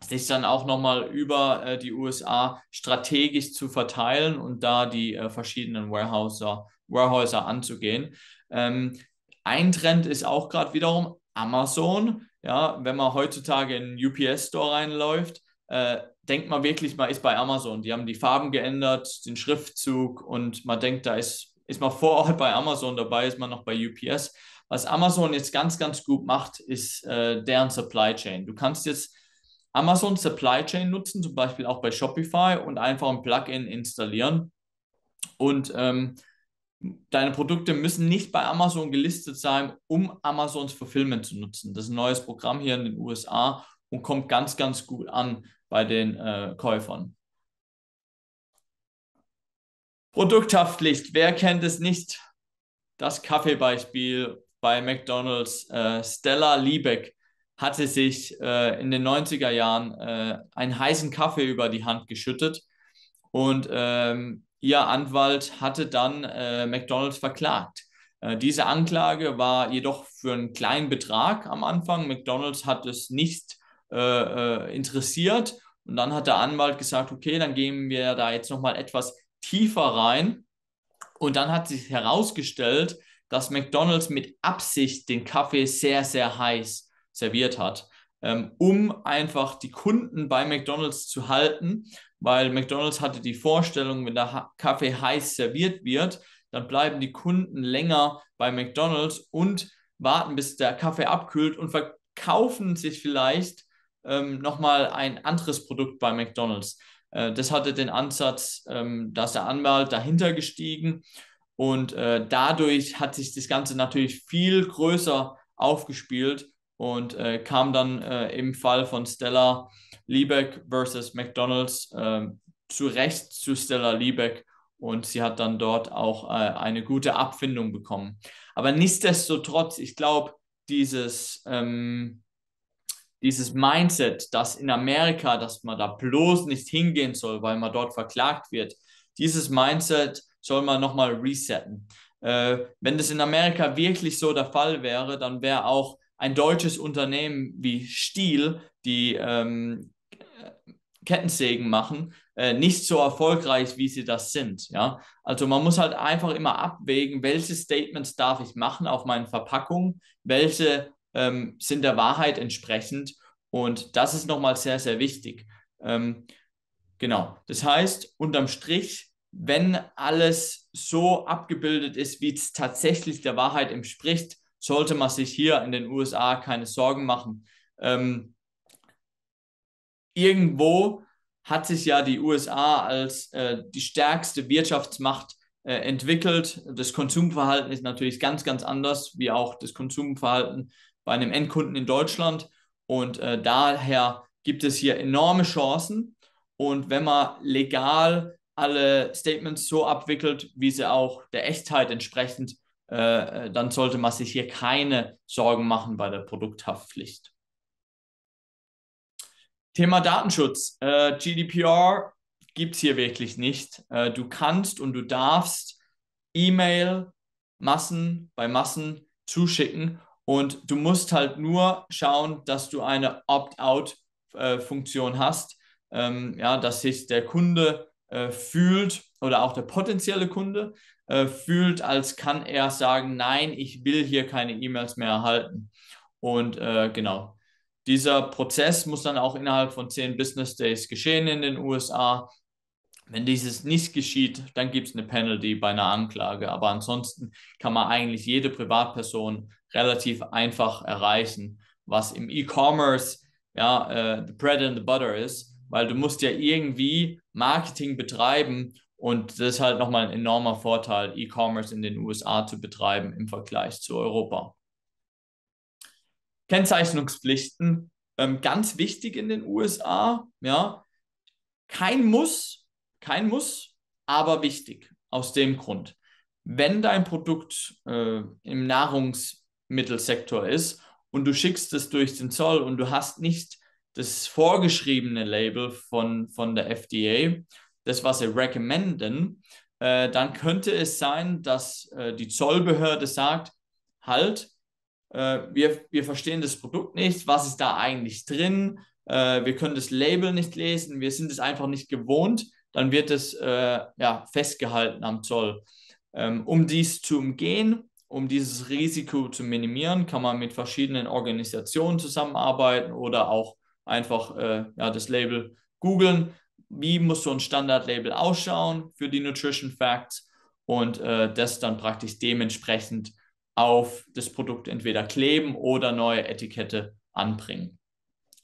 sich dann auch nochmal über äh, die USA strategisch zu verteilen und da die äh, verschiedenen Warehouser, Warehouser anzugehen. Ähm, ein Trend ist auch gerade wiederum Amazon. Ja, wenn man heutzutage in einen UPS-Store reinläuft, äh, denkt man wirklich, man ist bei Amazon. Die haben die Farben geändert, den Schriftzug und man denkt, da ist ist man vor Ort bei Amazon dabei, ist man noch bei UPS. Was Amazon jetzt ganz, ganz gut macht, ist äh, deren Supply Chain. Du kannst jetzt Amazon Supply Chain nutzen, zum Beispiel auch bei Shopify und einfach ein Plugin installieren. Und ähm, deine Produkte müssen nicht bei Amazon gelistet sein, um Amazons Fulfillment zu nutzen. Das ist ein neues Programm hier in den USA und kommt ganz, ganz gut an bei den äh, Käufern. Produkthaftpflicht, wer kennt es nicht? Das Kaffeebeispiel bei McDonald's. Äh, Stella Liebeck hatte sich äh, in den 90er Jahren äh, einen heißen Kaffee über die Hand geschüttet und ähm, ihr Anwalt hatte dann äh, McDonald's verklagt. Äh, diese Anklage war jedoch für einen kleinen Betrag am Anfang. McDonald's hat es nicht äh, interessiert und dann hat der Anwalt gesagt, okay, dann gehen wir da jetzt nochmal etwas tiefer rein. Und dann hat sich herausgestellt, dass McDonald's mit Absicht den Kaffee sehr, sehr heiß serviert hat, ähm, um einfach die Kunden bei McDonald's zu halten, weil McDonald's hatte die Vorstellung, wenn der Kaffee heiß serviert wird, dann bleiben die Kunden länger bei McDonald's und warten, bis der Kaffee abkühlt und verkaufen sich vielleicht ähm, nochmal ein anderes Produkt bei McDonald's. Äh, das hatte den Ansatz, ähm, dass der Anwalt dahinter gestiegen und äh, dadurch hat sich das Ganze natürlich viel größer aufgespielt und äh, kam dann im Fall von Stella Liebeck versus McDonald's äh, zu Recht zu Stella Liebeck und sie hat dann dort auch eine gute Abfindung bekommen. Aber nichtsdestotrotz, ich glaube, dieses, ähm, dieses Mindset, dass in Amerika, dass man da bloß nicht hingehen soll, weil man dort verklagt wird, dieses Mindset soll man nochmal resetten. Äh, wenn das in Amerika wirklich so der Fall wäre, dann wäre auch ein deutsches Unternehmen wie Stiel, die ähm, Kettensägen machen, äh, nicht so erfolgreich, wie sie das sind. Ja? Also man muss halt einfach immer abwägen, welche Statements darf ich machen auf meinen Verpackungen, welche ähm, sind der Wahrheit entsprechend. Und das ist nochmal sehr, sehr wichtig. Ähm, genau. Das heißt, unterm Strich, wenn alles so abgebildet ist, wie es tatsächlich der Wahrheit entspricht, sollte man sich hier in den USA keine Sorgen machen. Ähm, irgendwo hat sich ja die USA als äh, die stärkste Wirtschaftsmacht äh, entwickelt. Das Konsumverhalten ist natürlich ganz, ganz anders wie auch das Konsumverhalten bei einem Endkunden in Deutschland. Und äh, daher gibt es hier enorme Chancen. Und wenn man legal alle Statements so abwickelt, wie sie auch der Echtheit entsprechend äh, dann sollte man sich hier keine Sorgen machen bei der Produkthaftpflicht. Thema Datenschutz. Äh, GDPR gibt es hier wirklich nicht. Äh, du kannst und du darfst E-Mail Massen bei Massen zuschicken und du musst halt nur schauen, dass du eine Opt-out-Funktion hast, ähm, ja, dass sich der Kunde äh, fühlt oder auch der potenzielle Kunde äh, fühlt, als kann er sagen, nein, ich will hier keine E-Mails mehr erhalten. Und äh, genau, dieser Prozess muss dann auch innerhalb von zehn Business Days geschehen in den USA. Wenn dieses nicht geschieht, dann gibt es eine Penalty bei einer Anklage. Aber ansonsten kann man eigentlich jede Privatperson relativ einfach erreichen, was im E-Commerce ja äh, the bread and the butter ist, weil du musst ja irgendwie Marketing betreiben und das ist halt nochmal ein enormer Vorteil, E-Commerce in den USA zu betreiben im Vergleich zu Europa. Kennzeichnungspflichten, ähm, ganz wichtig in den USA, ja. Kein Muss, kein Muss, aber wichtig. Aus dem Grund, wenn dein Produkt äh, im Nahrungsmittelsektor ist und du schickst es durch den Zoll und du hast nicht das vorgeschriebene Label von, von der FDA, das, was sie recommenden, äh, dann könnte es sein, dass äh, die Zollbehörde sagt, halt, äh, wir, wir verstehen das Produkt nicht, was ist da eigentlich drin, äh, wir können das Label nicht lesen, wir sind es einfach nicht gewohnt, dann wird es äh, ja, festgehalten am Zoll. Ähm, um dies zu umgehen, um dieses Risiko zu minimieren, kann man mit verschiedenen Organisationen zusammenarbeiten oder auch einfach äh, ja, das Label googeln wie muss so ein Standardlabel ausschauen für die Nutrition Facts und äh, das dann praktisch dementsprechend auf das Produkt entweder kleben oder neue Etikette anbringen.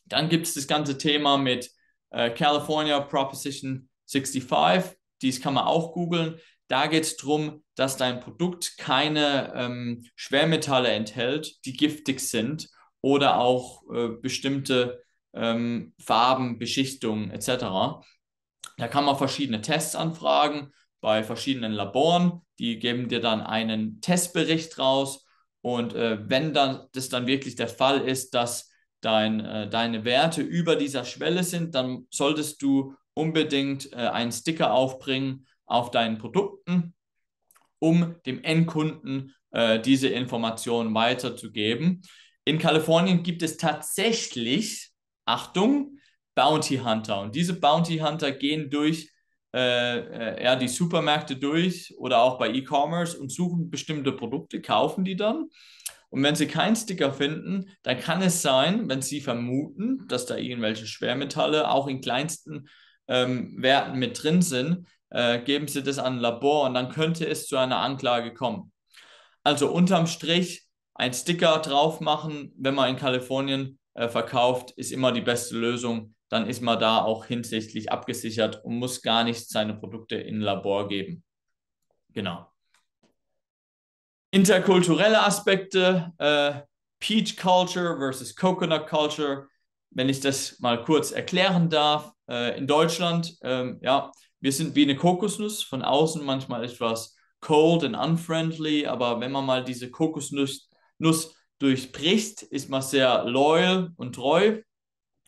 Dann gibt es das ganze Thema mit äh, California Proposition 65. Dies kann man auch googeln. Da geht es darum, dass dein Produkt keine ähm, Schwermetalle enthält, die giftig sind oder auch äh, bestimmte ähm, Farben, Beschichtungen etc. Da kann man verschiedene Tests anfragen bei verschiedenen Laboren. Die geben dir dann einen Testbericht raus Und äh, wenn dann das dann wirklich der Fall ist, dass dein, äh, deine Werte über dieser Schwelle sind, dann solltest du unbedingt äh, einen Sticker aufbringen auf deinen Produkten, um dem Endkunden äh, diese Informationen weiterzugeben. In Kalifornien gibt es tatsächlich, Achtung, Bounty Hunter. Und diese Bounty Hunter gehen durch äh, äh, ja, die Supermärkte durch oder auch bei E-Commerce und suchen bestimmte Produkte, kaufen die dann. Und wenn sie keinen Sticker finden, dann kann es sein, wenn sie vermuten, dass da irgendwelche Schwermetalle auch in kleinsten ähm, Werten mit drin sind, äh, geben sie das an ein Labor und dann könnte es zu einer Anklage kommen. Also unterm Strich ein Sticker drauf machen, wenn man in Kalifornien äh, verkauft, ist immer die beste Lösung. Dann ist man da auch hinsichtlich abgesichert und muss gar nicht seine Produkte in ein Labor geben. Genau. Interkulturelle Aspekte, äh, Peach Culture versus Coconut Culture. Wenn ich das mal kurz erklären darf, äh, in Deutschland, ähm, ja, wir sind wie eine Kokosnuss, von außen manchmal etwas cold and unfriendly, aber wenn man mal diese Kokosnuss Nuss durchbricht, ist man sehr loyal und treu.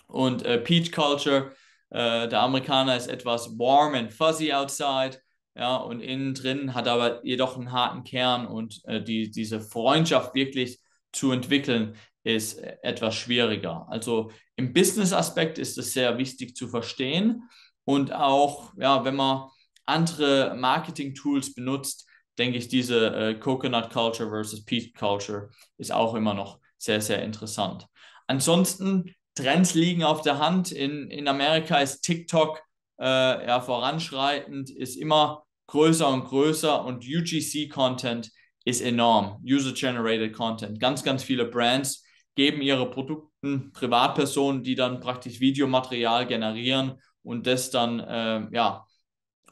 Und äh, Peach Culture, äh, der Amerikaner ist etwas warm and fuzzy outside, ja, und innen drin hat aber jedoch einen harten Kern und äh, die, diese Freundschaft wirklich zu entwickeln, ist äh, etwas schwieriger. Also im Business-Aspekt ist es sehr wichtig zu verstehen und auch, ja, wenn man andere Marketing-Tools benutzt, denke ich, diese äh, Coconut Culture versus Peach Culture ist auch immer noch sehr, sehr interessant. Ansonsten, Trends liegen auf der Hand. In, in Amerika ist TikTok äh, ja, voranschreitend, ist immer größer und größer und UGC-Content ist enorm. User-Generated Content. Ganz, ganz viele Brands geben ihre Produkten Privatpersonen, die dann praktisch Videomaterial generieren und das dann äh, ja,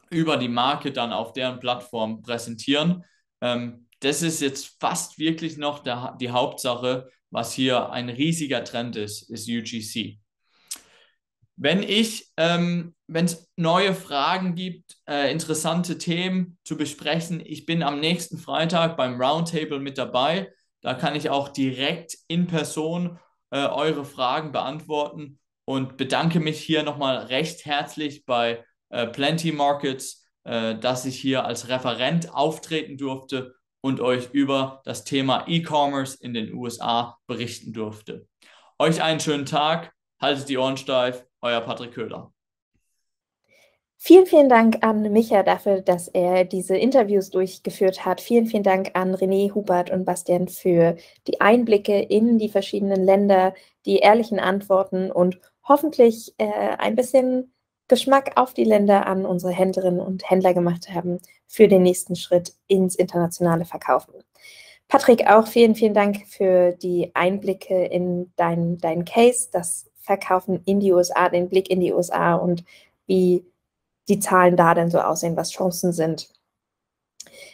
über die Marke dann auf deren Plattform präsentieren. Ähm, das ist jetzt fast wirklich noch der, die Hauptsache, was hier ein riesiger Trend ist, ist UGC. Wenn ich, ähm, wenn es neue Fragen gibt, äh, interessante Themen zu besprechen, ich bin am nächsten Freitag beim Roundtable mit dabei. Da kann ich auch direkt in Person äh, eure Fragen beantworten und bedanke mich hier nochmal recht herzlich bei äh, Plenty Markets, äh, dass ich hier als Referent auftreten durfte und euch über das Thema E-Commerce in den USA berichten durfte. Euch einen schönen Tag, haltet die Ohren steif, euer Patrick Köhler. Vielen, vielen Dank an Micha dafür, dass er diese Interviews durchgeführt hat. Vielen, vielen Dank an René, Hubert und Bastian für die Einblicke in die verschiedenen Länder, die ehrlichen Antworten und hoffentlich äh, ein bisschen Geschmack auf die Länder an unsere Händlerinnen und Händler gemacht haben für den nächsten Schritt ins internationale Verkaufen. Patrick, auch vielen, vielen Dank für die Einblicke in deinen dein Case, das Verkaufen in die USA, den Blick in die USA und wie die Zahlen da denn so aussehen, was Chancen sind.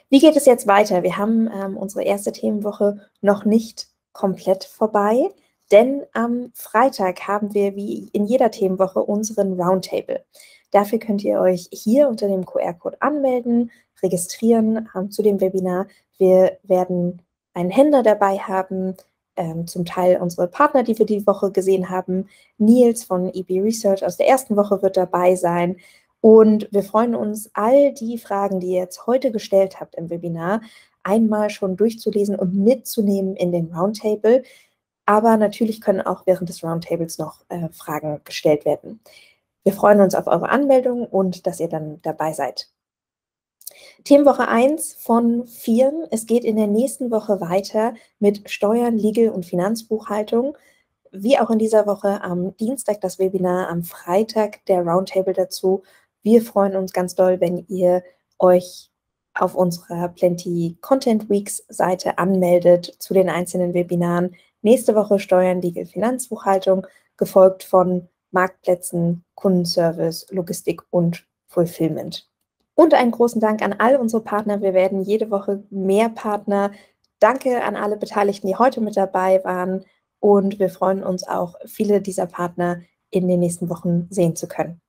Wie geht es jetzt weiter? Wir haben ähm, unsere erste Themenwoche noch nicht komplett vorbei. Denn am Freitag haben wir wie in jeder Themenwoche unseren Roundtable. Dafür könnt ihr euch hier unter dem QR-Code anmelden, registrieren ähm, zu dem Webinar. Wir werden einen Händler dabei haben, ähm, zum Teil unsere Partner, die wir die Woche gesehen haben. Nils von EB Research aus der ersten Woche wird dabei sein. Und wir freuen uns, all die Fragen, die ihr jetzt heute gestellt habt im Webinar, einmal schon durchzulesen und mitzunehmen in den Roundtable. Aber natürlich können auch während des Roundtables noch äh, Fragen gestellt werden. Wir freuen uns auf eure Anmeldung und dass ihr dann dabei seid. Themenwoche 1 von 4. Es geht in der nächsten Woche weiter mit Steuern, Legal und Finanzbuchhaltung. Wie auch in dieser Woche am Dienstag das Webinar, am Freitag der Roundtable dazu. Wir freuen uns ganz doll, wenn ihr euch auf unserer Plenty Content Weeks Seite anmeldet zu den einzelnen Webinaren. Nächste Woche Steuern, Legal, Finanzbuchhaltung, gefolgt von Marktplätzen, Kundenservice, Logistik und Fulfillment. Und einen großen Dank an all unsere Partner. Wir werden jede Woche mehr Partner. Danke an alle Beteiligten, die heute mit dabei waren. Und wir freuen uns auch, viele dieser Partner in den nächsten Wochen sehen zu können.